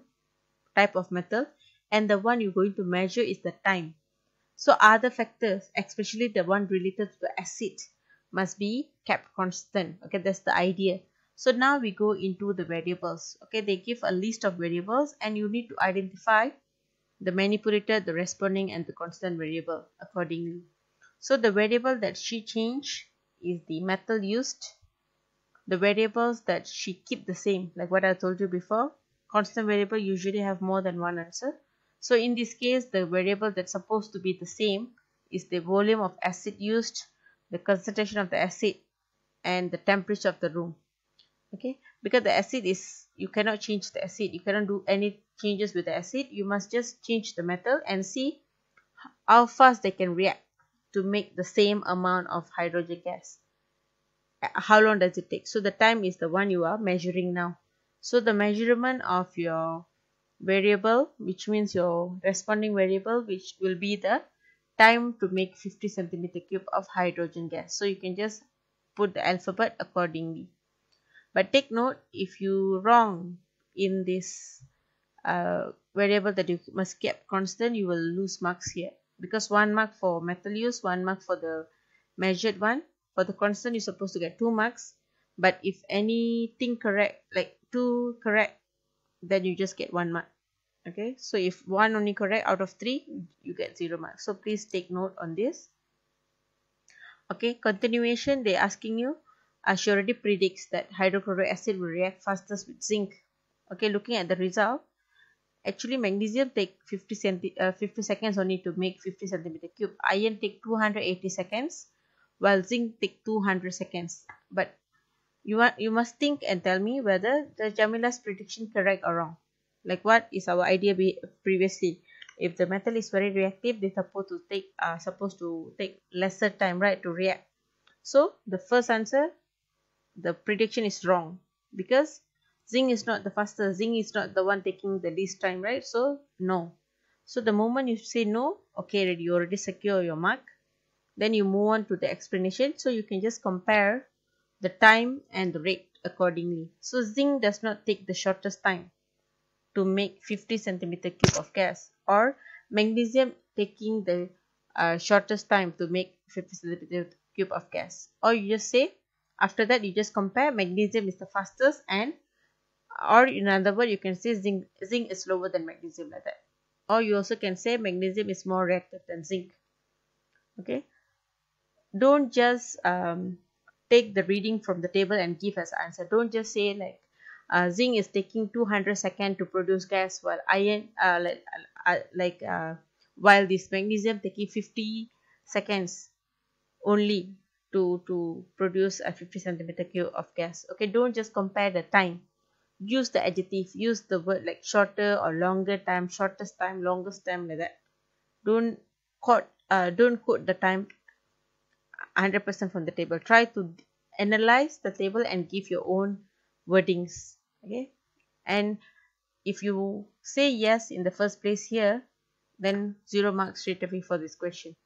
type of metal and the one you're going to measure is the time. So other factors, especially the one related to the acid, must be kept constant. Okay that's the idea. So now we go into the variables. Okay they give a list of variables and you need to identify the manipulator the responding and the constant variable accordingly. So the variable that she changed is the metal used. The variables that she keep the same like what i told you before constant variable usually have more than one answer. So in this case the variable that's supposed to be the same is the volume of acid used the concentration of the acid and the temperature of the room. Okay? Because the acid is you cannot change the acid. You cannot do any changes with the acid. You must just change the metal and see how fast they can react to make the same amount of hydrogen gas. Uh, how long does it take? So the time is the one you are measuring now. So the measurement of your variable which means your responding variable which will be the time to make 50 centimeter cube of hydrogen gas. So you can just put the alphabet accordingly. But take note, if you wrong in this uh, variable that you must keep constant, you will lose marks here. Because one mark for metal use, one mark for the measured one. For the constant, you're supposed to get two marks. But if anything correct, like two correct, then you just get one mark okay so if one only correct out of three you get zero marks so please take note on this. Okay continuation they asking you uh, she already predicts that hydrochloric acid will react fastest with zinc. Okay looking at the result actually magnesium take 50 centi uh, 50 seconds only to make 50 centimeter cube. Iron take 280 seconds while zinc take 200 seconds. But you want you must think and tell me whether the jamila's prediction correct or wrong like what is our idea be previously? If the metal is very reactive they supposed to take uh supposed to take lesser time right to react. So the first answer the prediction is wrong. Because zinc is not the fastest zinc is not the one taking the least time right? So no. So the moment you say no okay ready you already secure your mark. Then you move on to the explanation. So you can just compare the time and the rate accordingly. So zinc does not take the shortest time to make 50 centimeter cube of gas or magnesium taking the uh, shortest time to make 50 centimeter cube of gas. Or you just say after that you just compare. Magnesium is the fastest and or in other word you can say zinc zinc is slower than magnesium like that. Or you also can say magnesium is more reactive than zinc. Okay? Don't just um, take the reading from the table and give as answer. Don't just say like uh, zinc is taking 200 seconds to produce gas while iron uh, like, uh, like uh, while this magnesium taking 50 seconds only to to produce a 50 centimeter cube of gas. Okay don't just compare the time. Use the adjective use the word like shorter or longer time shortest time longest time like that. Don't quote uh, don't quote the time 100% from the table. Try to analyze the table and give your own wordings okay? And if you say yes in the first place here then zero marks straight away for this question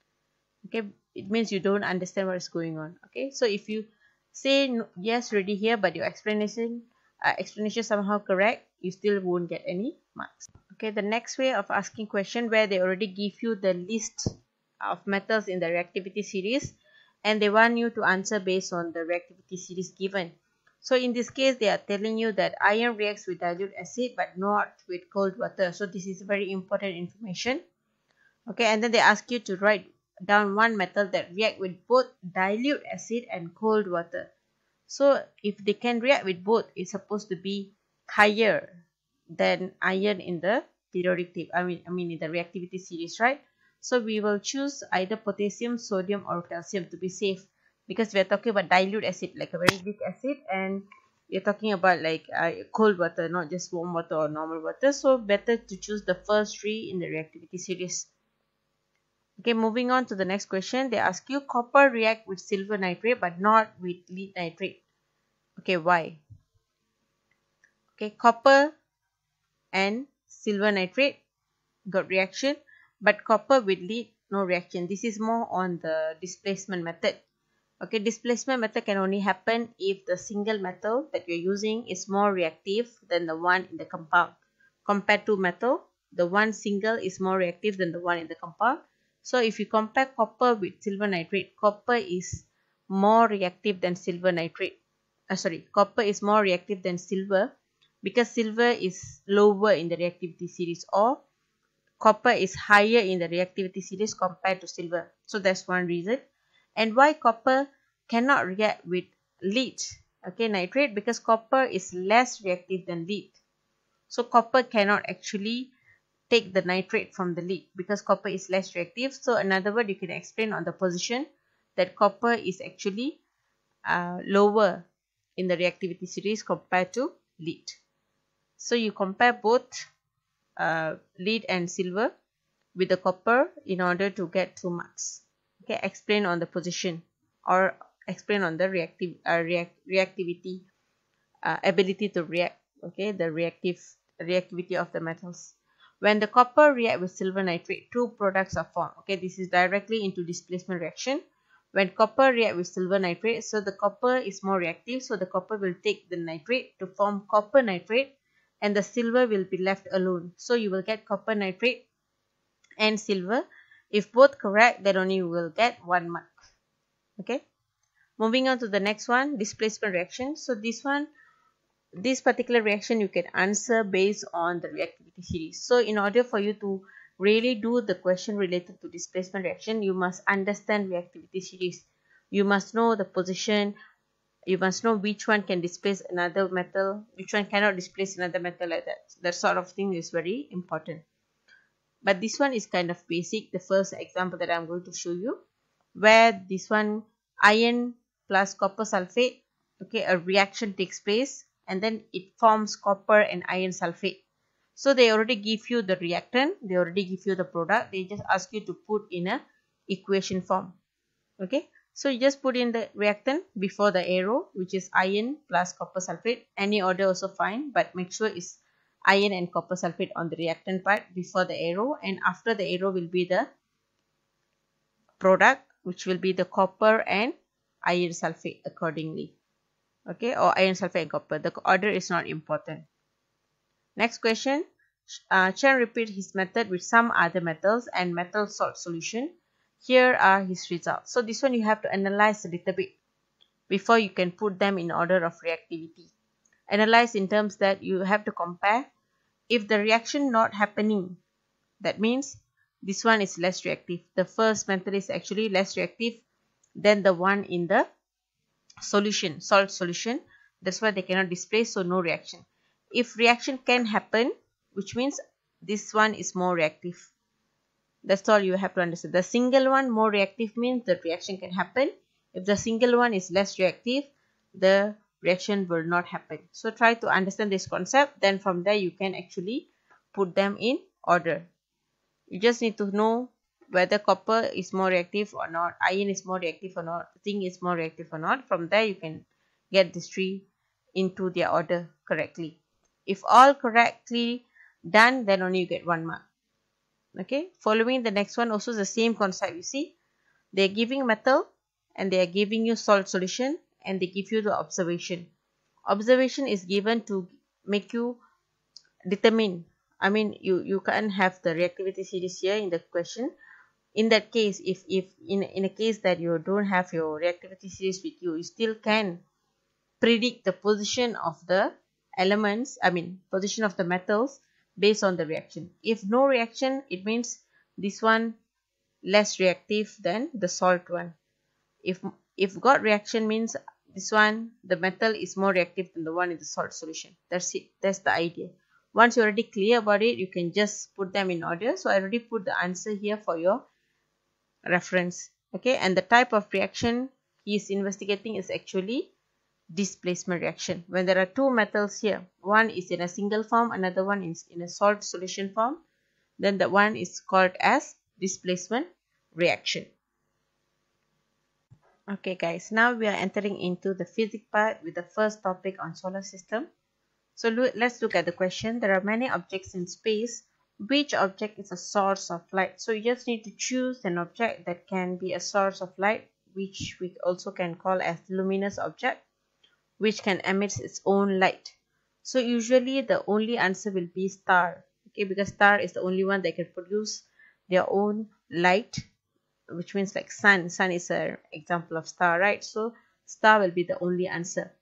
okay? It means you don't understand what is going on okay? So if you say yes ready here but your explanation uh, explanation somehow correct you still won't get any marks okay? The next way of asking question where they already give you the list of metals in the reactivity series and they want you to answer based on the reactivity series given so in this case they are telling you that iron reacts with dilute acid but not with cold water. So this is very important information. Okay and then they ask you to write down one metal that react with both dilute acid and cold water. So if they can react with both it's supposed to be higher than iron in the periodic table i mean i mean in the reactivity series right? So we will choose either potassium sodium or calcium to be safe because we are talking about dilute acid like a very weak acid and we're talking about like uh, cold water not just warm water or normal water. So better to choose the first three in the reactivity series. Okay moving on to the next question. They ask you copper react with silver nitrate but not with lead nitrate. Okay why? Okay copper and silver nitrate got reaction but copper with lead no reaction. This is more on the displacement method okay displacement method can only happen if the single metal that you're using is more reactive than the one in the compound compared to metal the one single is more reactive than the one in the compound so if you compare copper with silver nitrate copper is more reactive than silver nitrate uh, sorry copper is more reactive than silver because silver is lower in the reactivity series or copper is higher in the reactivity series compared to silver. So that's one reason. And why copper cannot react with lead, okay, nitrate, because copper is less reactive than lead. So copper cannot actually take the nitrate from the lead because copper is less reactive. So another word you can explain on the position that copper is actually uh, lower in the reactivity series compared to lead. So you compare both uh, lead and silver with the copper in order to get two marks. Okay, explain on the position or explain on the reactive uh, react reactivity uh, ability to react. Okay, the reactive reactivity of the metals. When the copper react with silver nitrate, two products are formed. Okay, this is directly into displacement reaction. When copper react with silver nitrate, so the copper is more reactive, so the copper will take the nitrate to form copper nitrate and the silver will be left alone. So you will get copper nitrate and silver. If both correct, then only you will get one mark. Okay. Moving on to the next one, displacement reaction. So this one, this particular reaction you can answer based on the reactivity series. So in order for you to really do the question related to displacement reaction, you must understand reactivity series. You must know the position, you must know which one can displace another metal which one cannot displace another metal like that that sort of thing is very important but this one is kind of basic. The first example that i'm going to show you where this one iron plus copper sulfate okay a reaction takes place and then it forms copper and iron sulfate. So they already give you the reactant they already give you the product they just ask you to put in a equation form okay? So you just put in the reactant before the arrow which is iron plus copper sulfate. Any order also fine but make sure it's iron and copper sulfate on the reactant part before the arrow and after the arrow will be the product which will be the copper and iron sulfate accordingly. Okay or iron sulfate and copper. The order is not important. Next question. Uh, Chen repeat his method with some other metals and metal salt solution. Here are his results. So this one you have to analyze a little bit before you can put them in order of reactivity. Analyze in terms that you have to compare if the reaction not happening that means this one is less reactive. The first method is actually less reactive than the one in the solution salt solution. That's why they cannot displace so no reaction. If reaction can happen which means this one is more reactive. That's all you have to understand. The single one more reactive means the reaction can happen. If the single one is less reactive the reaction will not happen. So try to understand this concept. Then from there you can actually put them in order. You just need to know whether copper is more reactive or not iron is more reactive or not zinc is more reactive or not. From there you can get these three into their order correctly. If all correctly done then only you get one mark. Okay? Following the next one also the same concept you see. They're giving metal and they are giving you salt solution and they give you the observation. Observation is given to make you determine. I mean you you can't have the reactivity series here in the question. In that case if if in in a case that you don't have your reactivity series with you you still can predict the position of the elements i mean position of the metals based on the reaction. If no reaction it means this one less reactive than the salt one. If if got reaction means this one the metal is more reactive than the one in the salt solution. That's it. That's the idea. Once you're already clear about it you can just put them in order. So i already put the answer here for your reference. Okay? And the type of reaction he is investigating is actually displacement reaction. When there are two metals here one is in a single form another one is in a salt solution form then the one is called as displacement reaction okay guys. Now we are entering into the physics part with the first topic on solar system. So let's look at the question. There are many objects in space. Which object is a source of light? So you just need to choose an object that can be a source of light which we also can call as luminous object which can emit its own light. So usually the only answer will be star. Okay because star is the only one that can produce their own light which means like sun sun is an example of star right? So star will be the only answer.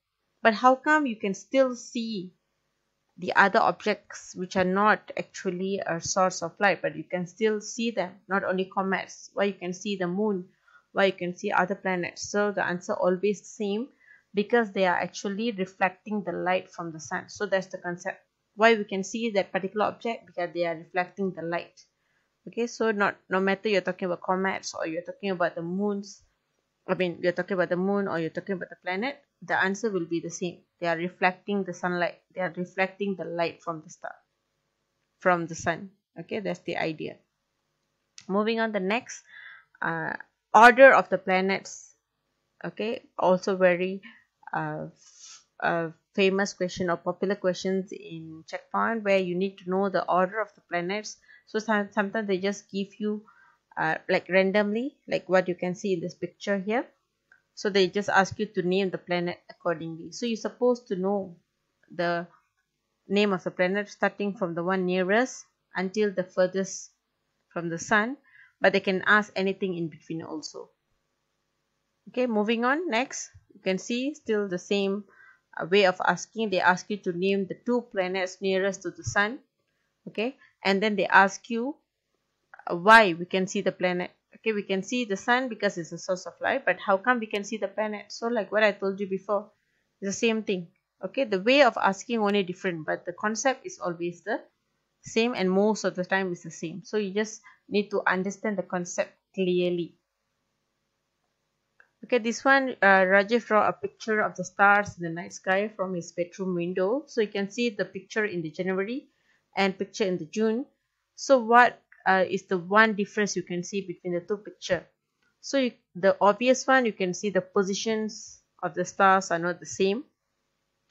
But how come you can still see the other objects which are not actually a source of light but you can still see them not only comets? Why you can see the moon? Why you can see other planets? So the answer always the same because they are actually reflecting the light from the sun. So that's the concept. Why we can see that particular object? Because they are reflecting the light okay so not no matter you're talking about comets or you're talking about the moons i mean you're talking about the moon or you're talking about the planet the answer will be the same. They are reflecting the sunlight. They are reflecting the light from the star from the sun. Okay that's the idea. Moving on the next uh, order of the planets. Okay also very uh, uh, famous question or popular questions in checkpoint where you need to know the order of the planets so some, sometimes they just give you uh, like randomly like what you can see in this picture here. So they just ask you to name the planet accordingly. So you're supposed to know the name of the planet starting from the one nearest until the furthest from the sun but they can ask anything in between also. Okay moving on. Next you can see still the same uh, way of asking. They ask you to name the two planets nearest to the sun. Okay and then they ask you uh, why we can see the planet. Okay we can see the sun because it's a source of light but how come we can see the planet? So like what i told you before the same thing. Okay the way of asking only different but the concept is always the same and most of the time is the same. So you just need to understand the concept clearly. Okay this one uh, Rajiv draw a picture of the stars in the night sky from his bedroom window. So you can see the picture in the January and picture in the June. So what uh, is the one difference you can see between the two picture? So you, the obvious one you can see the positions of the stars are not the same.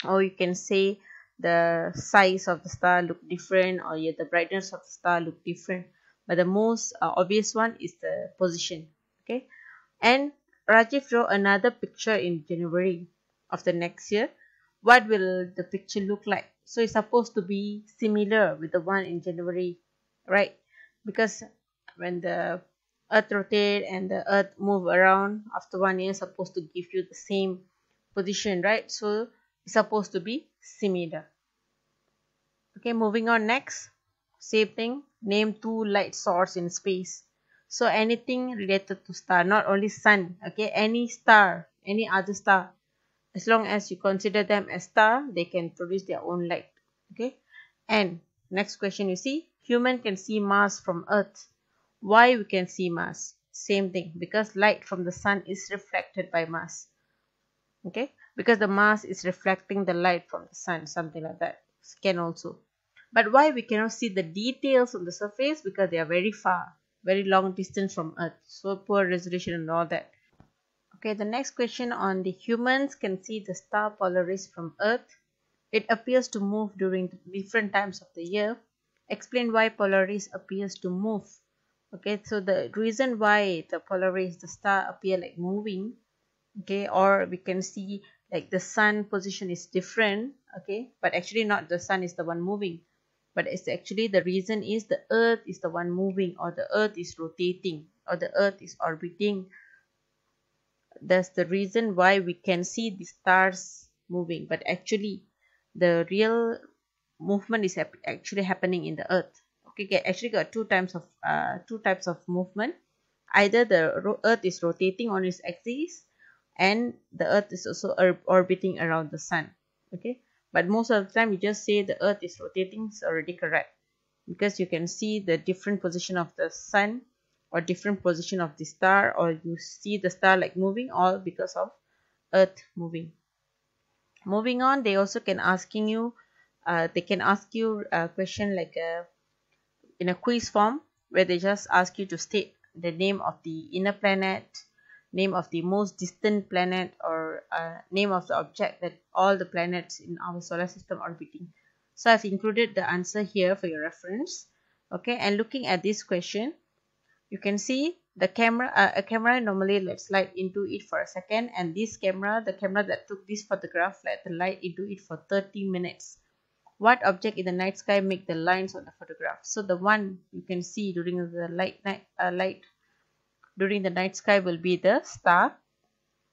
Or you can say the size of the star look different or yeah, the brightness of the star look different. But the most uh, obvious one is the position okay? And Rajiv draw another picture in January of the next year. What will the picture look like so it's supposed to be similar with the one in January right? Because when the earth rotate and the earth move around after one year supposed to give you the same position right? So it's supposed to be similar. Okay moving on next. Same thing. Name two light source in space. So anything related to star not only sun okay? Any star any other star as long as you consider them as star they can produce their own light okay? And next question you see human can see mars from earth. Why we can see mars? Same thing because light from the sun is reflected by mars okay? Because the Mars is reflecting the light from the sun something like that can also. But why we cannot see the details on the surface? Because they are very far very long distance from earth. So poor resolution and all that okay the next question on the humans can see the star polaris from earth. It appears to move during different times of the year. Explain why polaris appears to move. Okay so the reason why the polaris the star appear like moving okay or we can see like the sun position is different okay but actually not the sun is the one moving but it's actually the reason is the earth is the one moving or the earth is rotating or the earth is orbiting that's the reason why we can see the stars moving. But actually the real movement is actually happening in the earth. Okay actually got two types of uh, two types of movement. Either the earth is rotating on its axis and the earth is also orbiting around the sun. Okay? But most of the time you just say the earth is rotating is already correct. Because you can see the different position of the sun or different position of the star or you see the star like moving all because of earth moving moving on they also can asking you uh, they can ask you a question like a, uh, in a quiz form where they just ask you to state the name of the inner planet name of the most distant planet or uh, name of the object that all the planets in our solar system orbiting. So I've included the answer here for your reference. Okay, and looking at this question, you can see the camera, uh, a camera normally lets light into it for a second and this camera, the camera that took this photograph let the light into it for 30 minutes. What object in the night sky make the lines on the photograph? So the one you can see during the light night uh, light during the night sky will be the star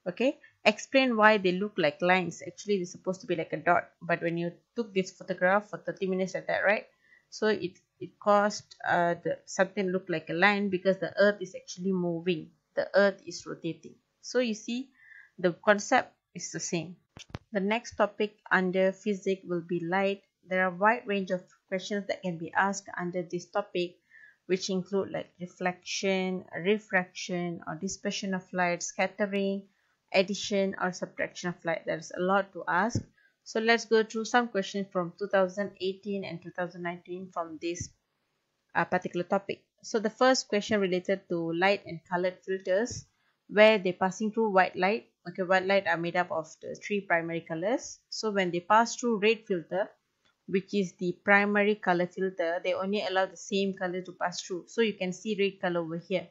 okay explain why they look like lines actually they're supposed to be like a dot but when you took this photograph for 30 minutes like that right so it it caused uh, the something look like a line because the earth is actually moving the earth is rotating so you see the concept is the same the next topic under physics will be light there are a wide range of questions that can be asked under this topic which include like reflection, refraction or dispersion of light, scattering, addition or subtraction of light. There's a lot to ask. So let's go through some questions from 2018 and 2019 from this uh, particular topic. So the first question related to light and colored filters where they're passing through white light. Okay, white light are made up of the three primary colors. So when they pass through red filter, which is the primary color filter they only allow the same color to pass through so you can see red color over here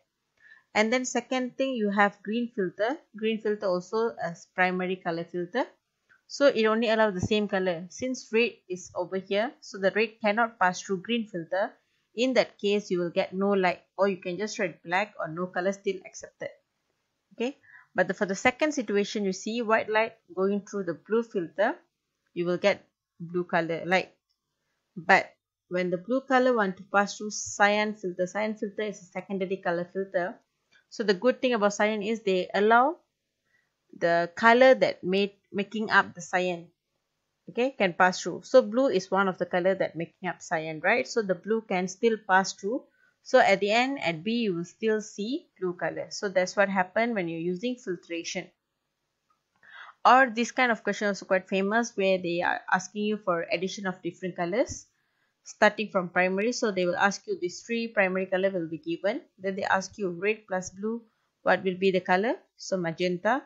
and then second thing you have green filter green filter also as primary color filter so it only allows the same color. Since red is over here so the red cannot pass through green filter. In that case you will get no light or you can just write black or no color still accepted. Okay? But the, for the second situation you see white light going through the blue filter you will get blue color light. But when the blue color want to pass through cyan filter cyan filter is a secondary color filter. So the good thing about cyan is they allow the color that made making up the cyan. Okay can pass through. So blue is one of the color that making up cyan right? So the blue can still pass through. So at the end at b you will still see blue color. So that's what happened when you're using filtration. Or this kind of question is quite famous where they are asking you for addition of different colors starting from primary. So they will ask you these three primary color will be given. Then they ask you red plus blue what will be the color? So magenta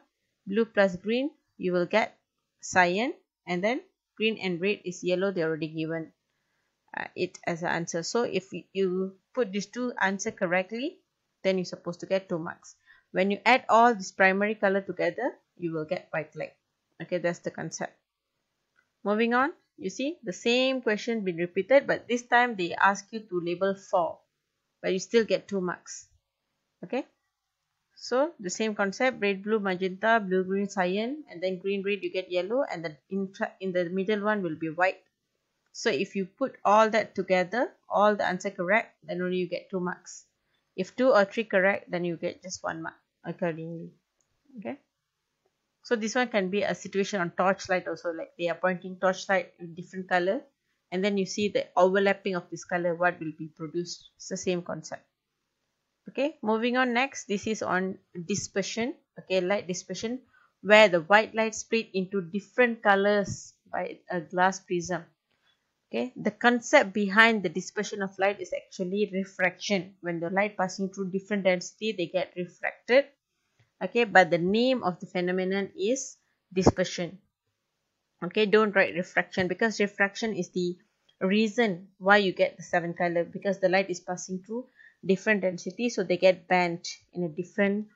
blue plus green you will get cyan and then green and red is yellow they already given uh, it as an answer. So if you put these two answer correctly then you're supposed to get two marks. When you add all this primary color together you will get white light. Okay that's the concept. Moving on you see the same question been repeated but this time they ask you to label four but you still get two marks. Okay so the same concept red blue magenta blue green cyan and then green red you get yellow and then in, in the middle one will be white so if you put all that together all the answer correct then only you get two marks if two or three correct then you get just one mark accordingly okay so this one can be a situation on torchlight also like they are pointing torchlight in different color and then you see the overlapping of this color what will be produced. It's the same concept. Okay, moving on next. This is on dispersion. Okay, light dispersion where the white light split into different colors by a glass prism. Okay, the concept behind the dispersion of light is actually refraction. When the light passing through different density, they get refracted okay but the name of the phenomenon is dispersion okay don't write refraction because refraction is the reason why you get the seven color because the light is passing through different density so they get bent in a different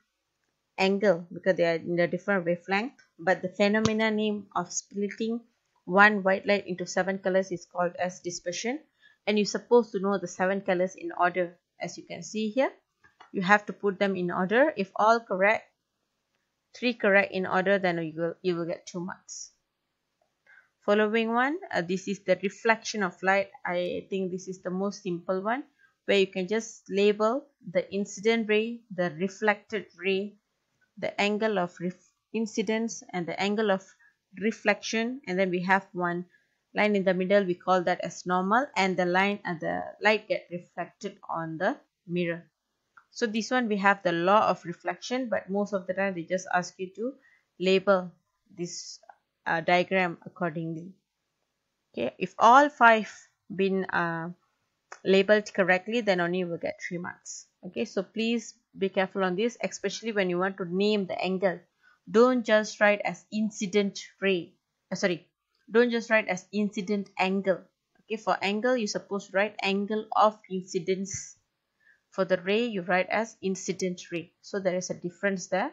angle because they are in a different wavelength. But the phenomena name of splitting one white light into seven colors is called as dispersion. And you're supposed to know the seven colors in order as you can see here. You have to put them in order. If all correct three correct in order then you will you will get two marks. Following one uh, this is the reflection of light. I think this is the most simple one where you can just label the incident ray the reflected ray the angle of incidence and the angle of reflection and then we have one line in the middle we call that as normal and the line and the light get reflected on the mirror. So this one we have the law of reflection but most of the time they just ask you to label this uh, diagram accordingly. Okay if all five been uh, labeled correctly then only you will get three marks okay so please be careful on this especially when you want to name the angle don't just write as incident ray uh, sorry don't just write as incident angle okay for angle you're supposed to write angle of incidence for the ray, you write as incident ray. So there is a difference there.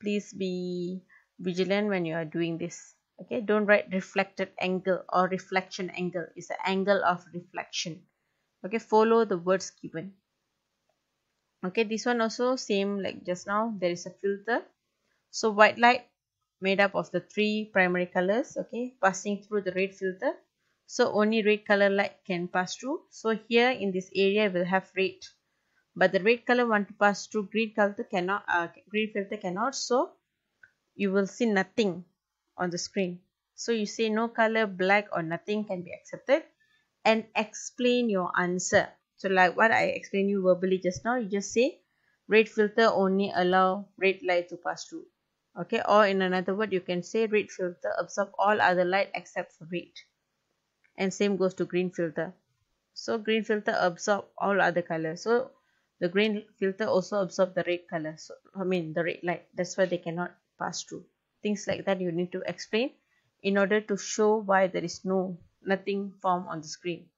Please be vigilant when you are doing this. Okay, don't write reflected angle or reflection angle. It's the angle of reflection. Okay, follow the words given. Okay, this one also same like just now. There is a filter. So white light made up of the three primary colors. Okay, passing through the red filter. So only red color light can pass through. So here in this area we'll have red but the red color want to pass through green color cannot uh, green filter cannot so you will see nothing on the screen so you say no color black or nothing can be accepted and explain your answer. So like what i explained you verbally just now you just say red filter only allow red light to pass through. Okay? Or in another word you can say red filter absorb all other light except for red. And same goes to green filter. So green filter absorb all other colors so the green filter also absorb the red color. So i mean the red light. That's why they cannot pass through. Things like that you need to explain in order to show why there is no nothing form on the screen.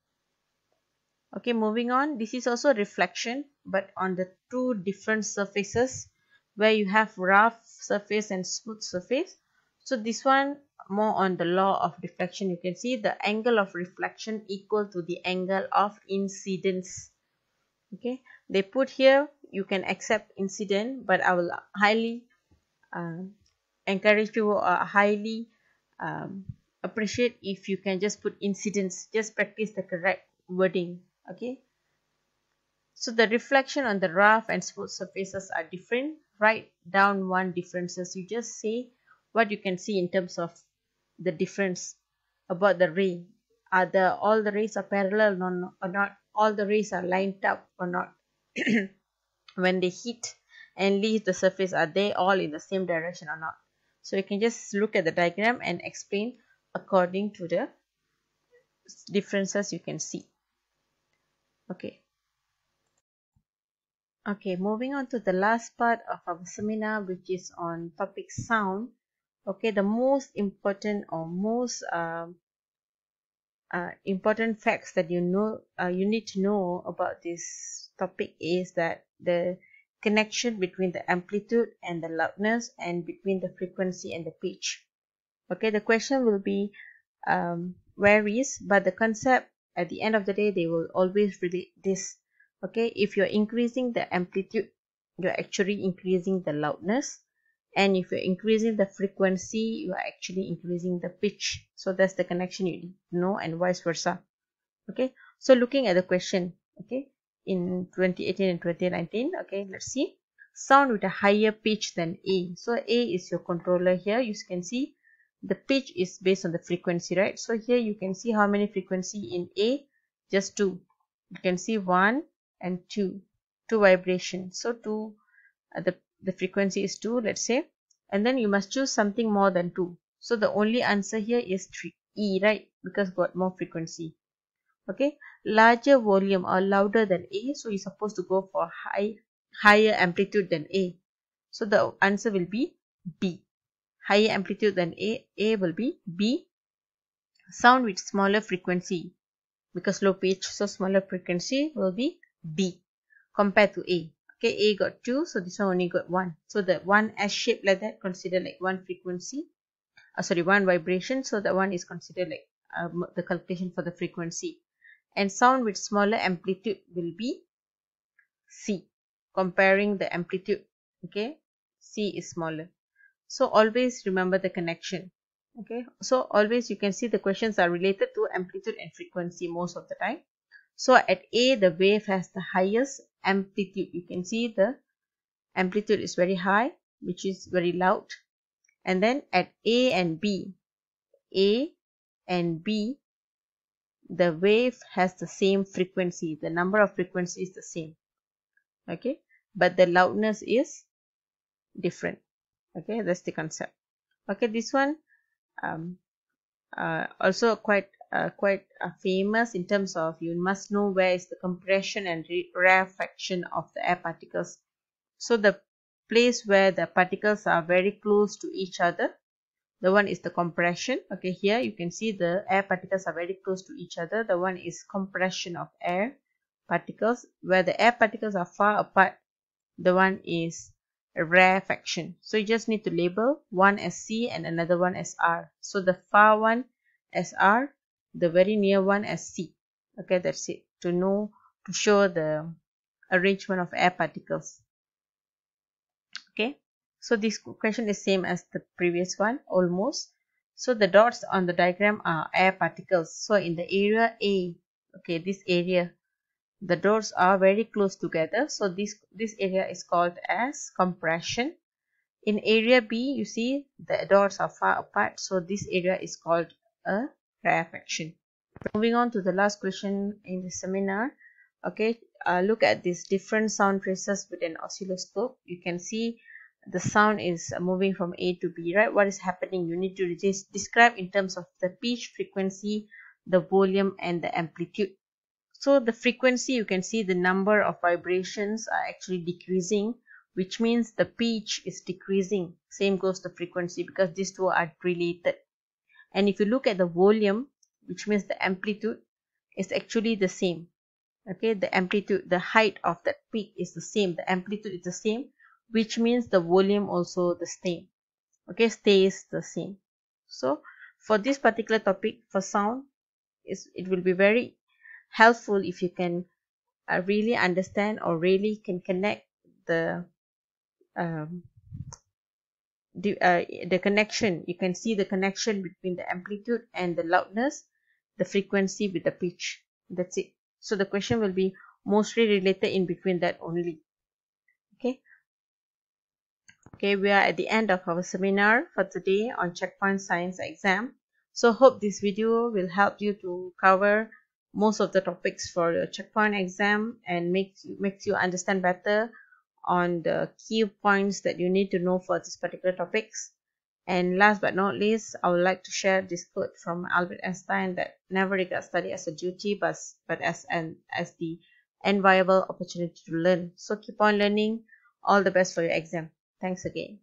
Okay moving on. This is also reflection but on the two different surfaces where you have rough surface and smooth surface. So this one more on the law of reflection. You can see the angle of reflection equal to the angle of incidence. Okay they put here you can accept incident but i will highly uh, encourage you or uh, highly um, appreciate if you can just put incidence just practice the correct wording okay? So the reflection on the rough and smooth surfaces are different. Write down one differences. You just say what you can see in terms of the difference about the ray. Are the all the rays are parallel or not? All the rays are lined up or not? [CLEARS THROAT] When they hit and leave the surface are they all in the same direction or not? So you can just look at the diagram and explain according to the differences you can see. Okay. Okay moving on to the last part of our seminar which is on topic sound. Okay the most important or most um, uh, important facts that you know uh, you need to know about this topic is that the connection between the amplitude and the loudness and between the frequency and the pitch okay the question will be um, varies but the concept at the end of the day they will always relate this. Okay if you're increasing the amplitude you're actually increasing the loudness. And if you're increasing the frequency you are actually increasing the pitch. So that's the connection you know and vice versa. Okay so looking at the question okay in 2018 and 2019 okay let's see. Sound with a higher pitch than a. So a is your controller here. You can see the pitch is based on the frequency right? So here you can see how many frequency in a just two. You can see one and two two vibrations so two uh, the the frequency is 2 let's say. And then you must choose something more than 2 so the only answer here is 3 E right? Because got more frequency. Okay? Larger volume or louder than A so you're supposed to go for high higher amplitude than A. So the answer will be B higher amplitude than A A will be B. Sound with smaller frequency because low pitch so smaller frequency will be B compared to A. Okay a got two so this one only got one. So the one s shape like that considered like one frequency uh, sorry one vibration so that one is considered like um, the calculation for the frequency. And sound with smaller amplitude will be c comparing the amplitude. Okay c is smaller so always remember the connection okay so always you can see the questions are related to amplitude and frequency most of the time so at A, the wave has the highest amplitude. You can see the amplitude is very high, which is very loud. And then at A and B, A and B, the wave has the same frequency. The number of frequency is the same. Okay. But the loudness is different. Okay. That's the concept. Okay. This one um, uh, also quite uh, quite uh, famous in terms of you must know where is the compression and rarefaction of the air particles. So the place where the particles are very close to each other, the one is the compression. Okay, here you can see the air particles are very close to each other. The one is compression of air particles. Where the air particles are far apart, the one is rarefaction. So you just need to label one as C and another one as R. So the far one as R the very near one as C. Okay, that's it. To know, to show the arrangement of air particles. Okay, so this question is same as the previous one, almost. So the dots on the diagram are air particles. So in the area A, okay, this area, the doors are very close together. So this, this area is called as compression. In area B, you see the doors are far apart. So this area is called a rarefaction. Moving on to the last question in the seminar. Okay, uh, look at these different sound traces with an oscilloscope. You can see the sound is moving from A to B, right? What is happening? You need to describe in terms of the pitch, frequency, the volume, and the amplitude. So the frequency, you can see the number of vibrations are actually decreasing, which means the pitch is decreasing. Same goes the frequency because these two are related. And if you look at the volume which means the amplitude is actually the same. Okay the amplitude the height of that peak is the same. The amplitude is the same which means the volume also the same. Okay stays the same. So for this particular topic for sound is it will be very helpful if you can uh, really understand or really can connect the um, the, uh, the connection. You can see the connection between the amplitude and the loudness the frequency with the pitch. That's it. So the question will be mostly related in between that only. Okay? Okay, we are at the end of our seminar for today on Checkpoint Science exam. So hope this video will help you to cover most of the topics for your checkpoint exam and makes you, makes you understand better on the key points that you need to know for this particular topics. And last but not least, I would like to share this quote from Albert Einstein that never regard study as a duty but, but as an as the enviable opportunity to learn. So keep on learning. All the best for your exam. Thanks again.